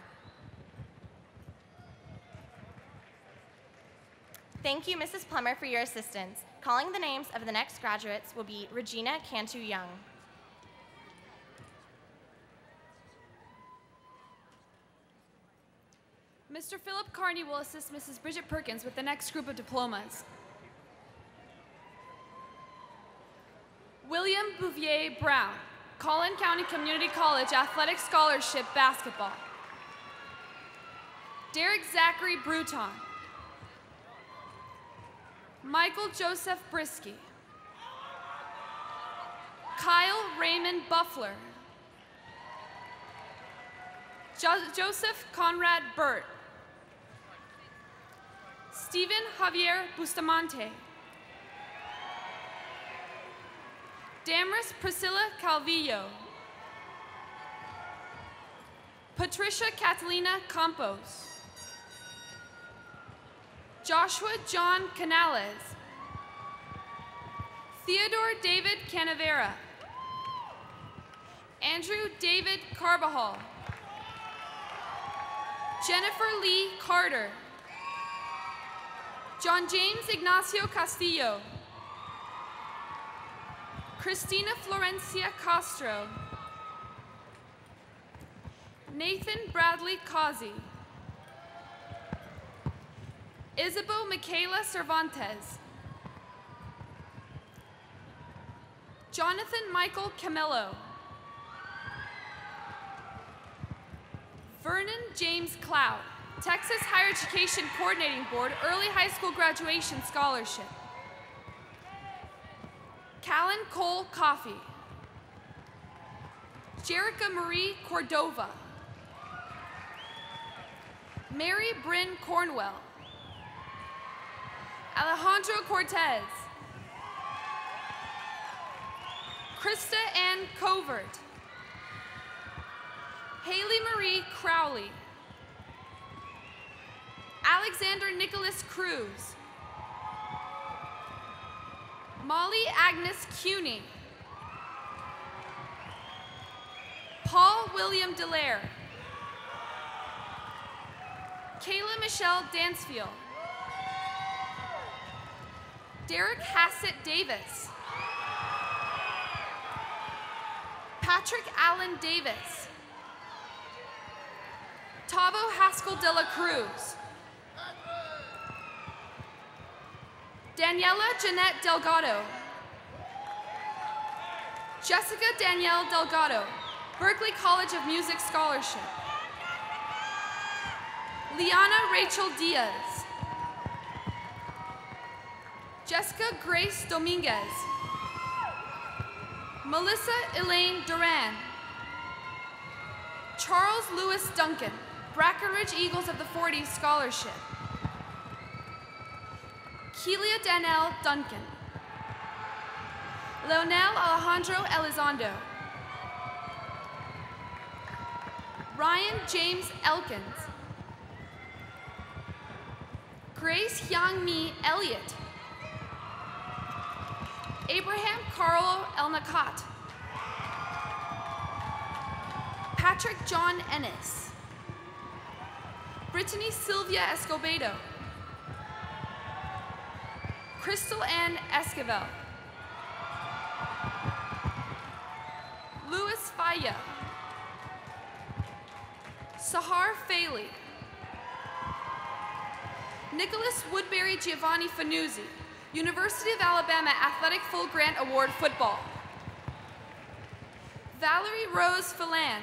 Thank you, Mrs. Plummer, for your assistance. Calling the names of the next graduates will be Regina Cantu Young. Mr. Philip Carney will assist Mrs. Brigitte Perkins with the next group of diplomas. William Bouvier Brown, Collin County Community College Athletic Scholarship Basketball. Derek Zachary Bruton. Michael Joseph Brisky. Kyle Raymond Buffler. Jo Joseph Conrad Burt. Stephen Javier Bustamante. Damaris Priscilla Calvillo. Patricia Catalina Campos. Joshua John Canales. Theodore David Canavera. Andrew David Carbajal. Jennifer Lee Carter. John James Ignacio Castillo. Christina Florencia Castro. Nathan Bradley Causey. Isabeau Michaela Cervantes. Jonathan Michael Camillo. Vernon James Cloud, Texas Higher Education Coordinating Board Early High School Graduation Scholarship. Callan Cole Coffey. Jerica Marie Cordova. Mary Bryn Cornwell. Alejandro Cortez. Krista Ann Covert. Haley Marie Crowley. Alexander Nicholas Cruz. Molly Agnes Cuny. Paul William Delaire. Kayla Michelle Dansfield. Derek Hassett Davis. Patrick Allen Davis. Tavo Haskell de la Cruz. Daniela Jeanette Delgado. Jessica Danielle Delgado, Berklee College of Music Scholarship. Liana Rachel Diaz. Jessica Grace Dominguez. Melissa Elaine Duran. Charles Lewis Duncan, Brackenridge Eagles of the 40s Scholarship. Kelia Danelle Duncan. Leonel Alejandro Elizondo. Ryan James Elkins. Grace Hyang Mi Elliott. Abraham Carlo Elnakat. Patrick John Ennis. Brittany Sylvia Escobedo. Crystal Ann Esquivel. Louis Faya. Sahar Faley. Nicholas Woodbury Giovanni Fanuzzi, University of Alabama Athletic Full Grant Award Football. Valerie Rose Phelan.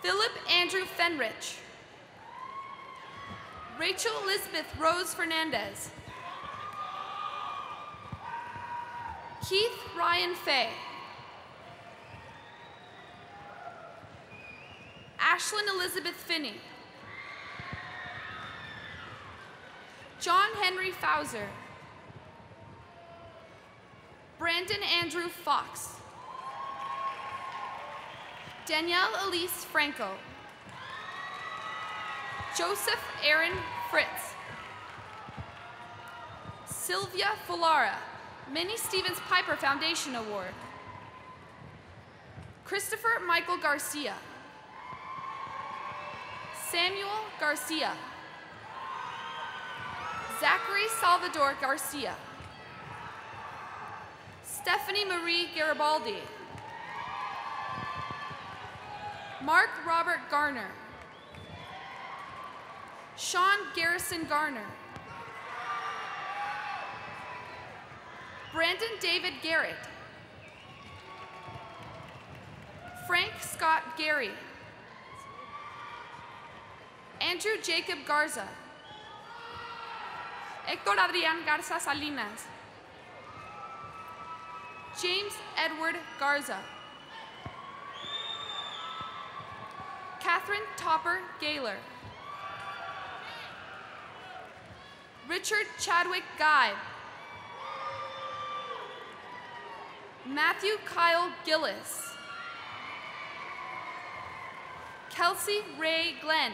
Philip Andrew Fenrich. Rachel Elizabeth Rose Fernandez. Keith Ryan Fay. Ashlyn Elizabeth Finney. John Henry Fauser. Brandon Andrew Fox. Danielle Elise Franco. Joseph Aaron Fritz. Sylvia Fulara, Minnie Stevens Piper Foundation Award. Christopher Michael Garcia. Samuel Garcia. Zachary Salvador Garcia. Stephanie Marie Garibaldi. Mark Robert Garner. Sean Garrison Garner. Brandon David Garrett. Frank Scott Gary. Andrew Jacob Garza. Hector Adrián Garza Salinas. James Edward Garza. Catherine Topper Gaylor. Richard Chadwick Guy. Matthew Kyle Gillis. Kelsey Ray Glenn.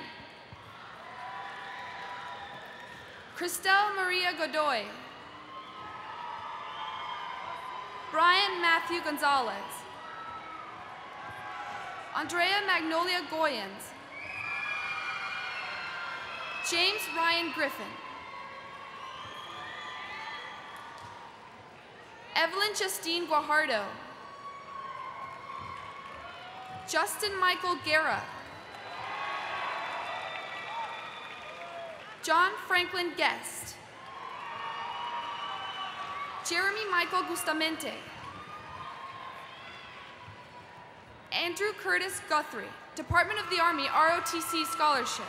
Christelle Maria Godoy. Brian Matthew Gonzalez. Andrea Magnolia Goyens. James Ryan Griffin. Evelyn Justine Guajardo. Justin Michael Guerra. John Franklin Guest. Jeremy Michael Gustamente. Andrew Curtis Guthrie, Department of the Army ROTC Scholarship.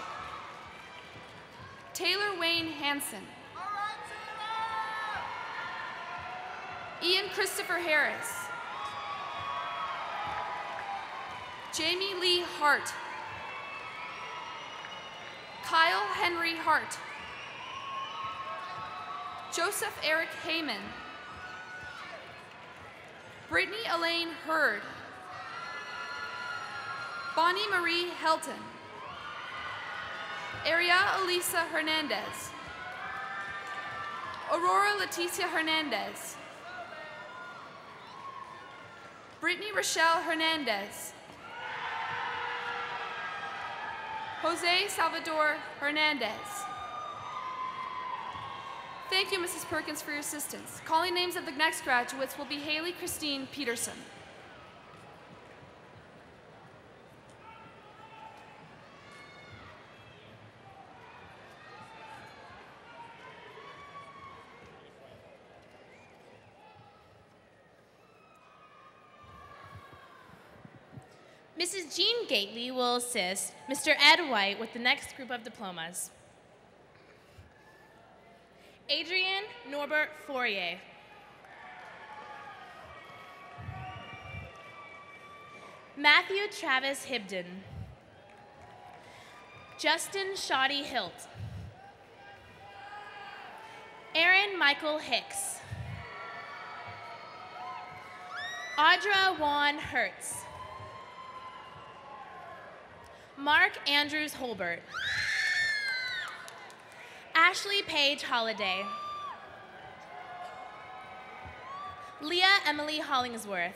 Taylor Wayne Hanson. Ian Christopher Harris. Jamie Lee Hart. Kyle Henry Hart. Joseph Eric Heyman. Brittany Elaine Hurd. Bonnie Marie Helton. Aria Elisa Hernandez. Aurora Leticia Hernandez. Brittany Rochelle Hernandez. Jose Salvador Hernandez. Thank you, Mrs. Perkins, for your assistance. Calling names of the next graduates will be Haley Christine Peterson. Jean Gately will assist Mr. Edd White with the next group of diplomas. Adrian Norbert Fourier. Matthew Travis Hibden. Justin Shoddy Hilt. Aaron Michael Hicks. Audra Juan Hertz. Mark Andrews Holbert. Ashley Page Holiday. Leah Emily Hollingsworth.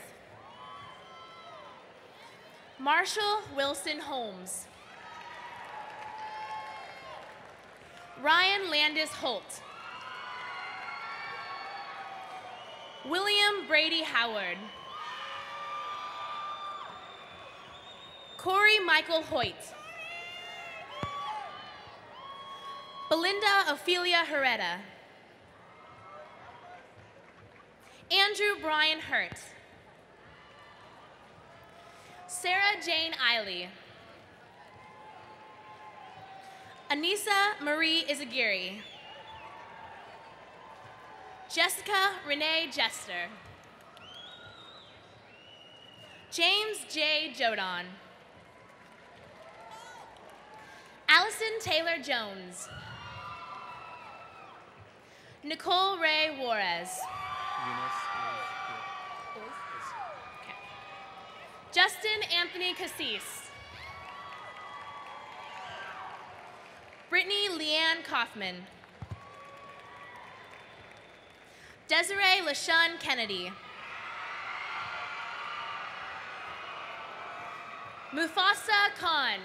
Marshall Wilson Holmes. Ryan Landis Holt. William Brady Howard. Corey Michael Hoyt. Belinda Ophelia Herrera. Andrew Brian Hurt. Sarah Jane Eiley. Anissa Marie Izagiri. Jessica Renee Jester. James J. Jodon. Allison Taylor Jones. Nicole Ray Juarez. Okay. Justin Anthony Cassis. Brittany Leanne Kaufman. Desiree LaShun Kennedy. Mufasa Khan.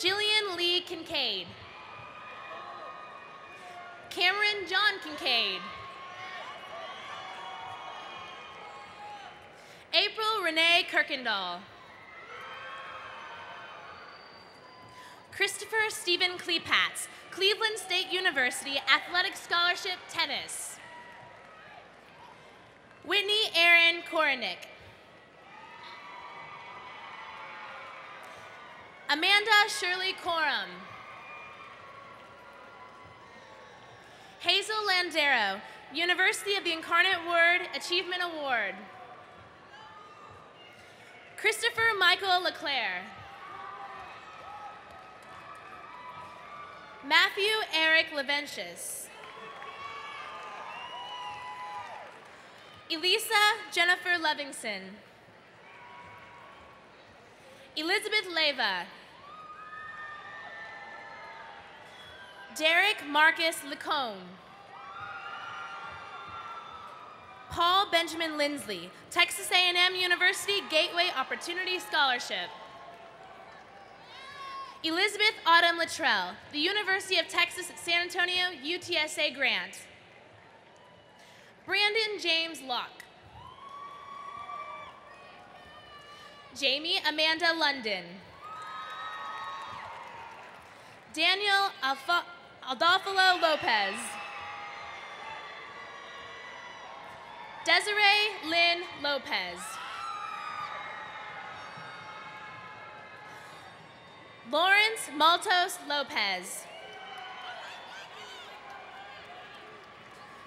Jillian Lee Kincaid. Cameron John Kincaid. April Renee Kirkendall. Christopher Stephen Klepatz, Cleveland State University Athletic Scholarship Tennis. Whitney Aaron Korenick. Amanda Shirley Coram. Hazel Landero, University of the Incarnate Word Achievement Award. Christopher Michael LeClaire. Matthew Eric Leventius. Elisa Jennifer Levingston. Elizabeth Leva. Derek Marcus Lacone. Paul Benjamin Lindsley, Texas A&M University Gateway Opportunity Scholarship. Elizabeth Autumn Luttrell, the University of Texas at San Antonio UTSA grant. Brandon James Locke. Jamie Amanda London. Daniel Alfa Aldolfo Lopez. Desiree Lynn Lopez. Lawrence Maltos Lopez.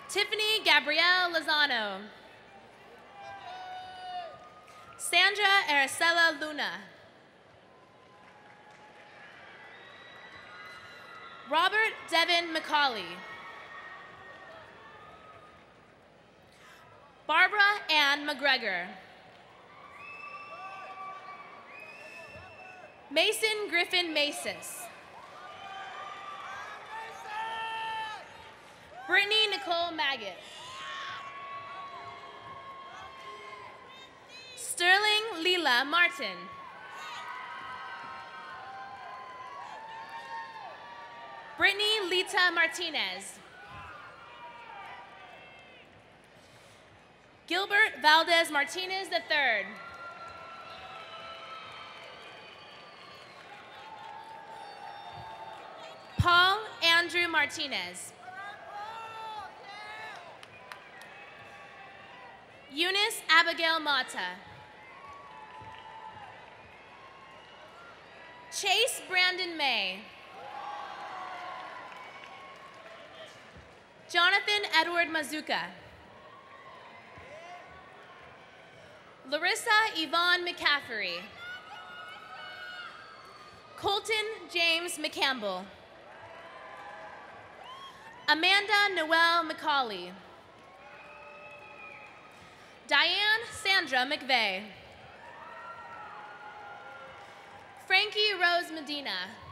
Tiffany Gabrielle Lozano. Sandra Aracela Luna. Robert Devin McCauley. Barbara Ann McGregor. Mason Griffin Masis. Brittany Nicole Maggot. Sterling Leela Martin. Brittany Lita Martinez. Gilbert Valdez Martinez III. Paul Andrew Martinez. Eunice Abigail Mata. Chase Brandon May. Jonathan Edward Mazuka. Larissa Yvonne McCaffery. Colton James McCampbell. Amanda Noel McCauley. Diane Sandra McVeigh. Frankie Rose Medina.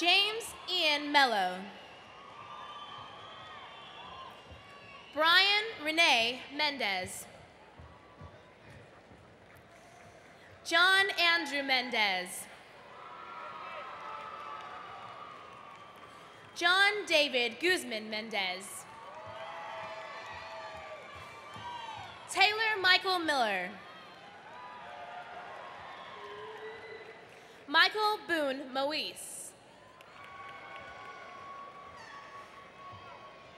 James Ian Mello. Brian Renee Mendez. John Andrew Mendez. John David Guzman Mendez. Taylor Michael Miller. Michael Boone Moise.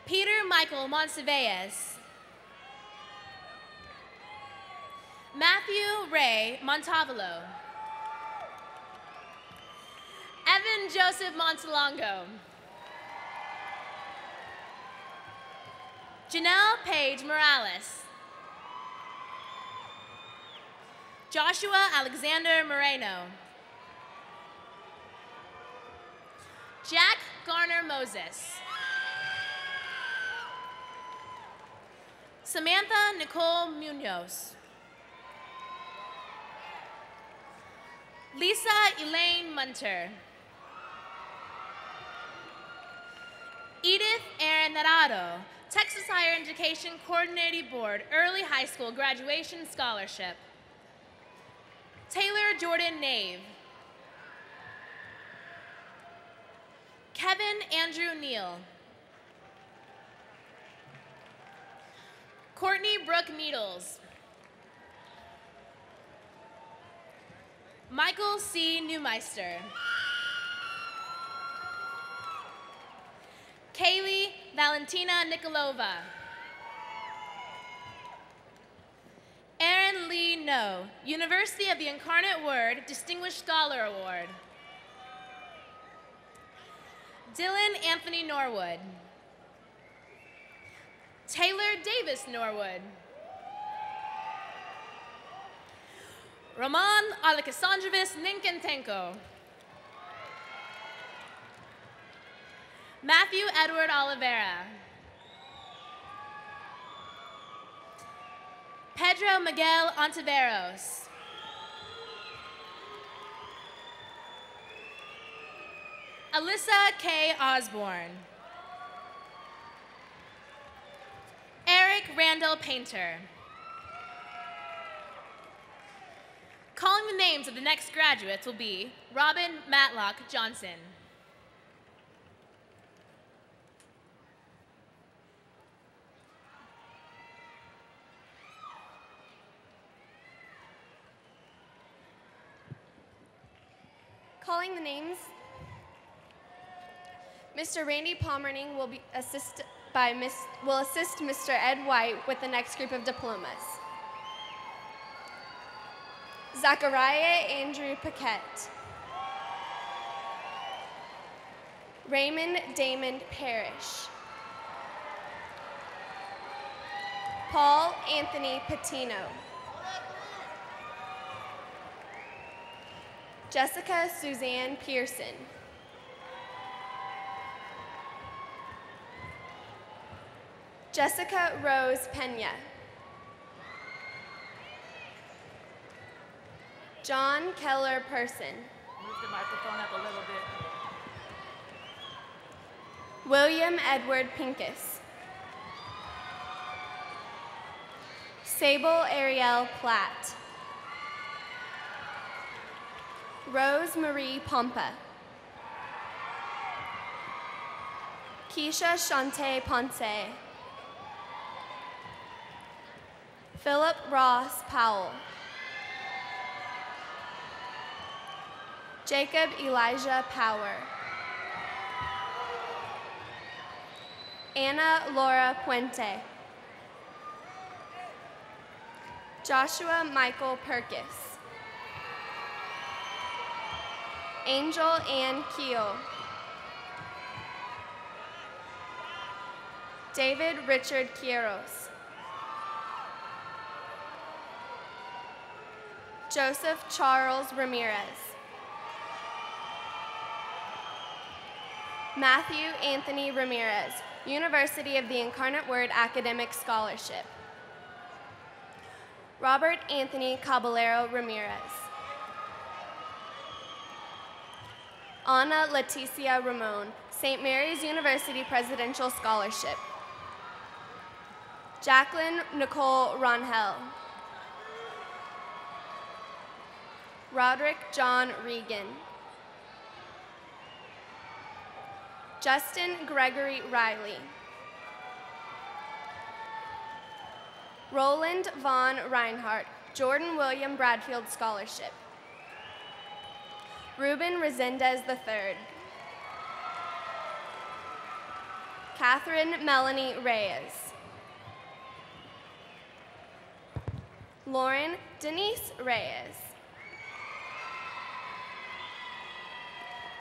Peter Michael Monsivais. Matthew Ray Montavolo. Evan Joseph Montalongo. Janelle Page Morales. Joshua Alexander Moreno. Jack Garner Moses. Samantha Nicole Munoz. Lisa Elaine Munter. Edith Aaron Narado, Texas Higher Education Coordinating Board Early High School Graduation Scholarship. Taylor Jordan Nave. Kevin Andrew Neal. Courtney Brooke Needles. Michael C. Newmeister. Kaylee Valentina Nikolova. Aaron Lee No, University of the Incarnate Word Distinguished Scholar Award. Dylan Anthony Norwood. Taylor Davis Norwood. Roman Alexandrovich Ninkentenko. Matthew Edward Oliveira. Pedro Miguel Ontiveros. Alyssa K. Osborne. Eric Randall Painter. Calling the names of the next graduates will be Robin Matlock Johnson. Calling the names, Mr. Randy Pomerning will be assist by will assist Mr. Edd White with the next group of diplomas. Zachariah Andrew Paquette. Raymond Damon Parrish. Paul Anthony Patino. Jessica Suzanne Pearson. Jessica Rose Pena. John Keller Person. Move the microphone up a little bit. William Edward Pincus. Sable Ariel Platt. Rose Marie Pompa. Keisha Shante Ponce. Philip Ross Powell. Jacob Elijah Power. Anna Laura Puente. Joshua Michael Perkis. Angel Ann Keel. David Richard Quieros. Joseph Charles Ramirez. Matthew Anthony Ramirez, University of the Incarnate Word Academic Scholarship. Robert Anthony Caballero Ramirez. Ana Leticia Ramon, St. Mary's University Presidential Scholarship. Jacqueline Nicole Ronhell. Roderick John Regan. Justin Gregory Riley. Roland Vaughn Reinhardt, Jordan William Bradfield Scholarship. Ruben Resendez III. Catherine Melanie Reyes. Lauren Denise Reyes.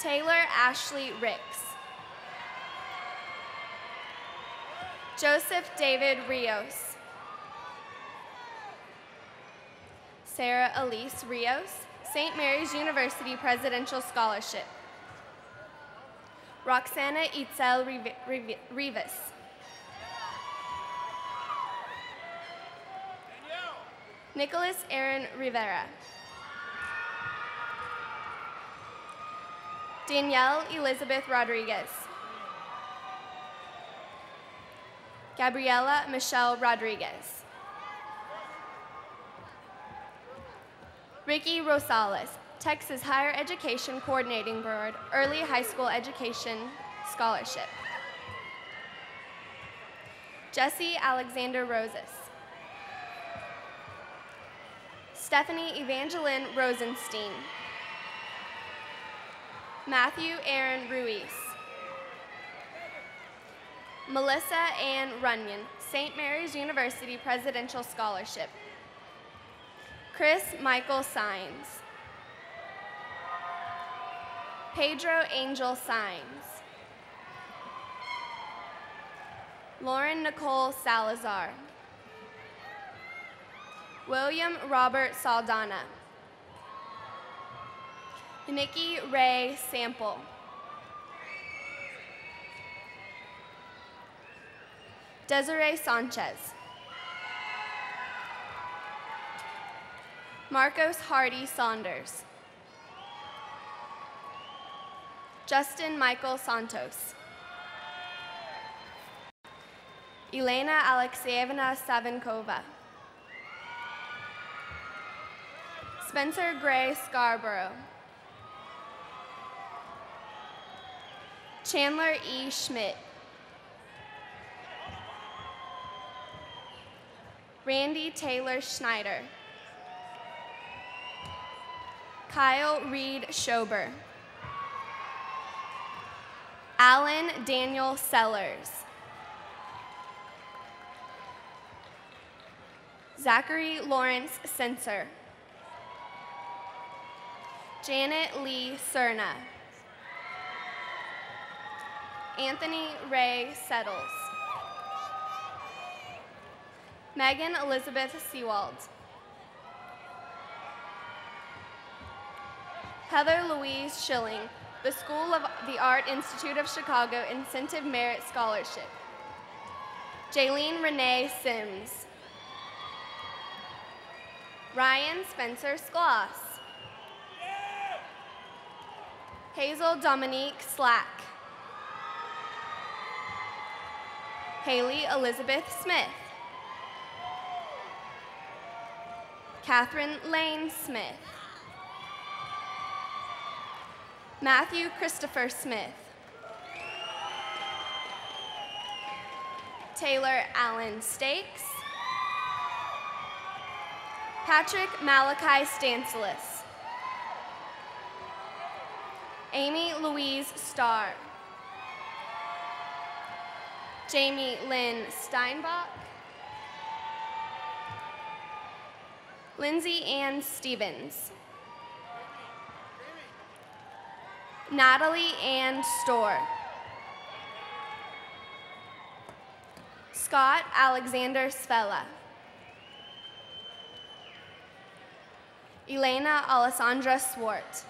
Taylor Ashley Ricks. Joseph David Rios. Sarah Elise Rios, St. Mary's University Presidential Scholarship. Roxana Itzel Riv- Riv- Rivas. Nicholas Aaron Rivera. Danielle Elizabeth Rodriguez. Gabriela Michelle Rodriguez. Ricky Rosales, Texas Higher Education Coordinating Board, Early High School Education Scholarship. Jesse Alexander Roses. Stephanie Evangeline Rosenstein. Matthew Aaron Ruiz. Melissa Ann Runyon, St. Mary's University Presidential Scholarship. Chris Michael Signs. Pedro Angel Signs. Lauren Nicole Salazar. William Robert Saldana. Nikki Ray Sample. Desiree Sanchez. Marcos Hardy Saunders. Justin Michael Santos. Elena Alexeyevna Savinkova. Spencer Gray Scarborough. Chandler E. Schmidt. Randy Taylor Schneider. Kyle Reed Schober. Alan Daniel Sellers. Zachary Lawrence Sensor. Janet Lee Cerna. Anthony Ray Settles. Megan Elizabeth Seawald. Heather Louise Schilling, the School of the Art Institute of Chicago Incentive Merit Scholarship. Jaylene Renee Sims. Ryan Spencer Skloss. Hazel Dominique Slack. Haley Elizabeth Smith. Catherine Lane Smith. Matthew Christopher Smith. Taylor Allen Stakes. Patrick Malachi Stancelis. Amy Louise Starr. Jamie Lynn Steinbach. Lindsay Ann Stevens. Natalie Ann Storr. Scott Alexander Svella. Elena Alessandra Swart.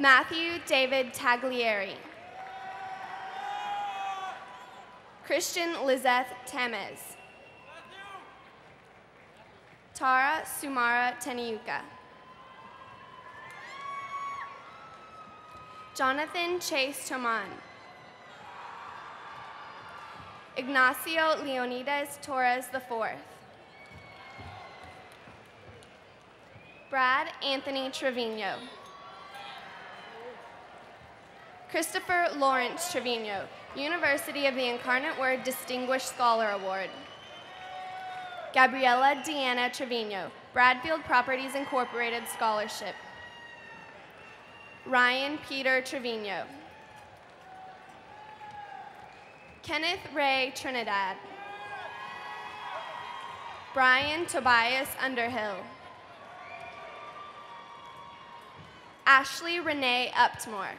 Matthew David Taglieri. Christian Lizeth Tamez. Tara Sumara Teniuka. Jonathan Chase Toman. Ignacio Leonidas Torres IV. Brad Anthony Trevino. Christopher Lawrence Trevino, University of the Incarnate Word Distinguished Scholar Award. Gabriela Deanna Trevino, Bradfield Properties Incorporated Scholarship. Ryan Peter Trevino. Kenneth Ray Trinidad. Brian Tobias Underhill. Ashley Renee Uptmore.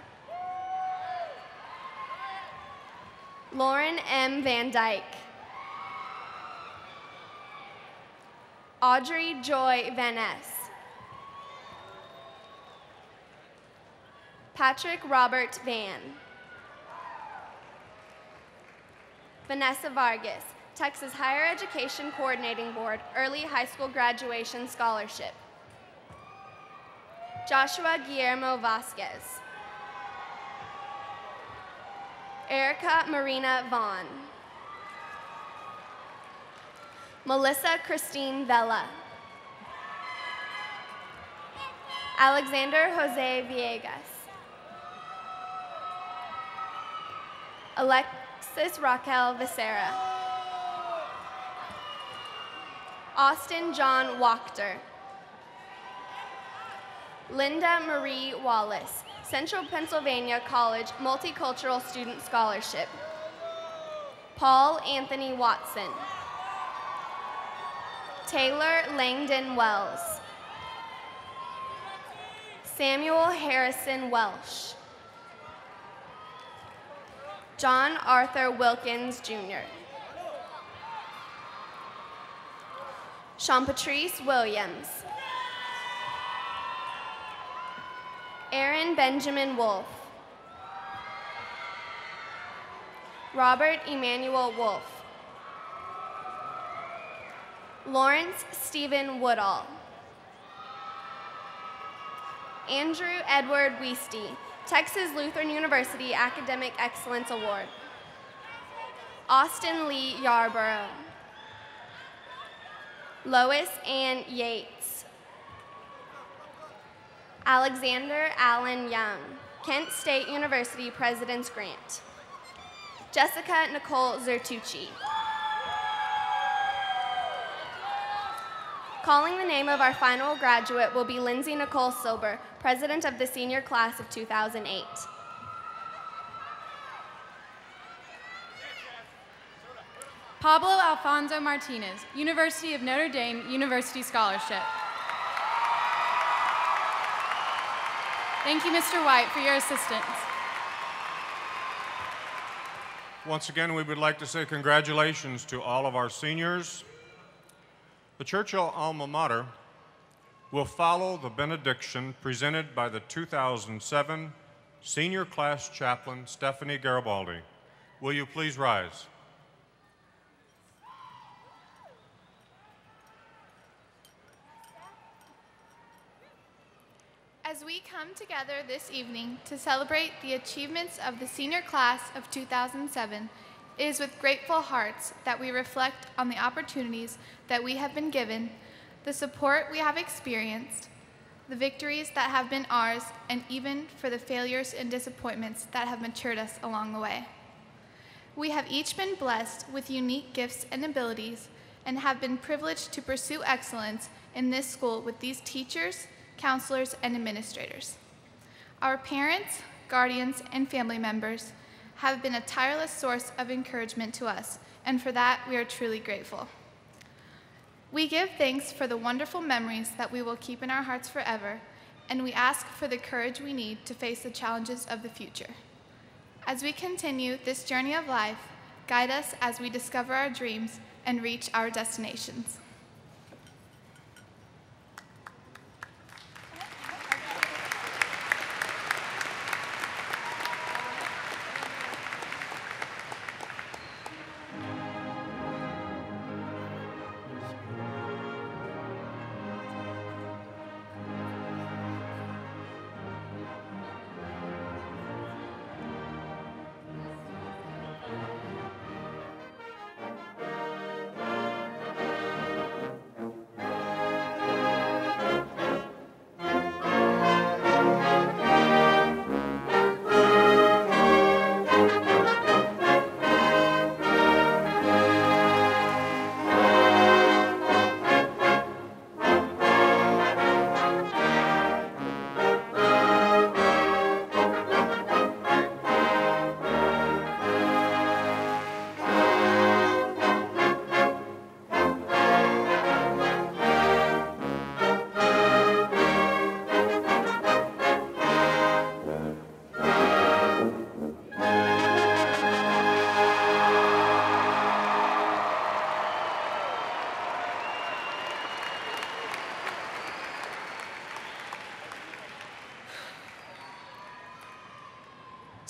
Lauren M. Van Dyke. Audrey Joy Van Ness. Patrick Robert Van. Vanessa Vargas, Texas Higher Education Coordinating Board Early High School Graduation Scholarship. Joshua Guillermo Vasquez. Erica Marina Vaughn. Melissa Christine Vela. Alexander Jose Villegas. Alexis Raquel Becerra. Austin John Wachter. Linda Marie Wallace, Central Pennsylvania College Multicultural Student Scholarship. Paul Anthony Watson. Taylor Langdon Wells. Samuel Harrison Welsh. John Arthur Wilkins, Jr. Sean Patrice Williams. Aaron Benjamin Wolf. Robert Emmanuel Wolf. Lawrence Stephen Woodall. Andrew Edward Weisty, Texas Lutheran University Academic Excellence Award. Austin Lee Yarborough. Lois Ann Yates. Alexander Allen Young, Kent State University President's Grant. Jessica Nicole Zertucci. Calling the name of our final graduate will be Lindsay Nicole Silber, President of the Senior Class of 2008. Pablo Alfonso Martinez, University of Notre Dame University Scholarship. Thank you, Mr. White, for your assistance. Once again, we would like to say congratulations to all of our seniors. The Churchill alma mater will follow the benediction presented by the 2007 senior class chaplain, Stephanie Garibaldi. Will you please rise? As we come together this evening to celebrate the achievements of the senior class of 2007, it is with grateful hearts that we reflect on the opportunities that we have been given, the support we have experienced, the victories that have been ours, and even for the failures and disappointments that have matured us along the way. We have each been blessed with unique gifts and abilities and have been privileged to pursue excellence in this school with these teachers, counselors, and administrators. Our parents, guardians, and family members have been a tireless source of encouragement to us, and for that we are truly grateful. We give thanks for the wonderful memories that we will keep in our hearts forever, and we ask for the courage we need to face the challenges of the future. As we continue this journey of life, guide us as we discover our dreams and reach our destinations.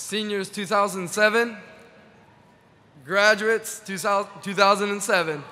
Seniors 2007, graduates 2007.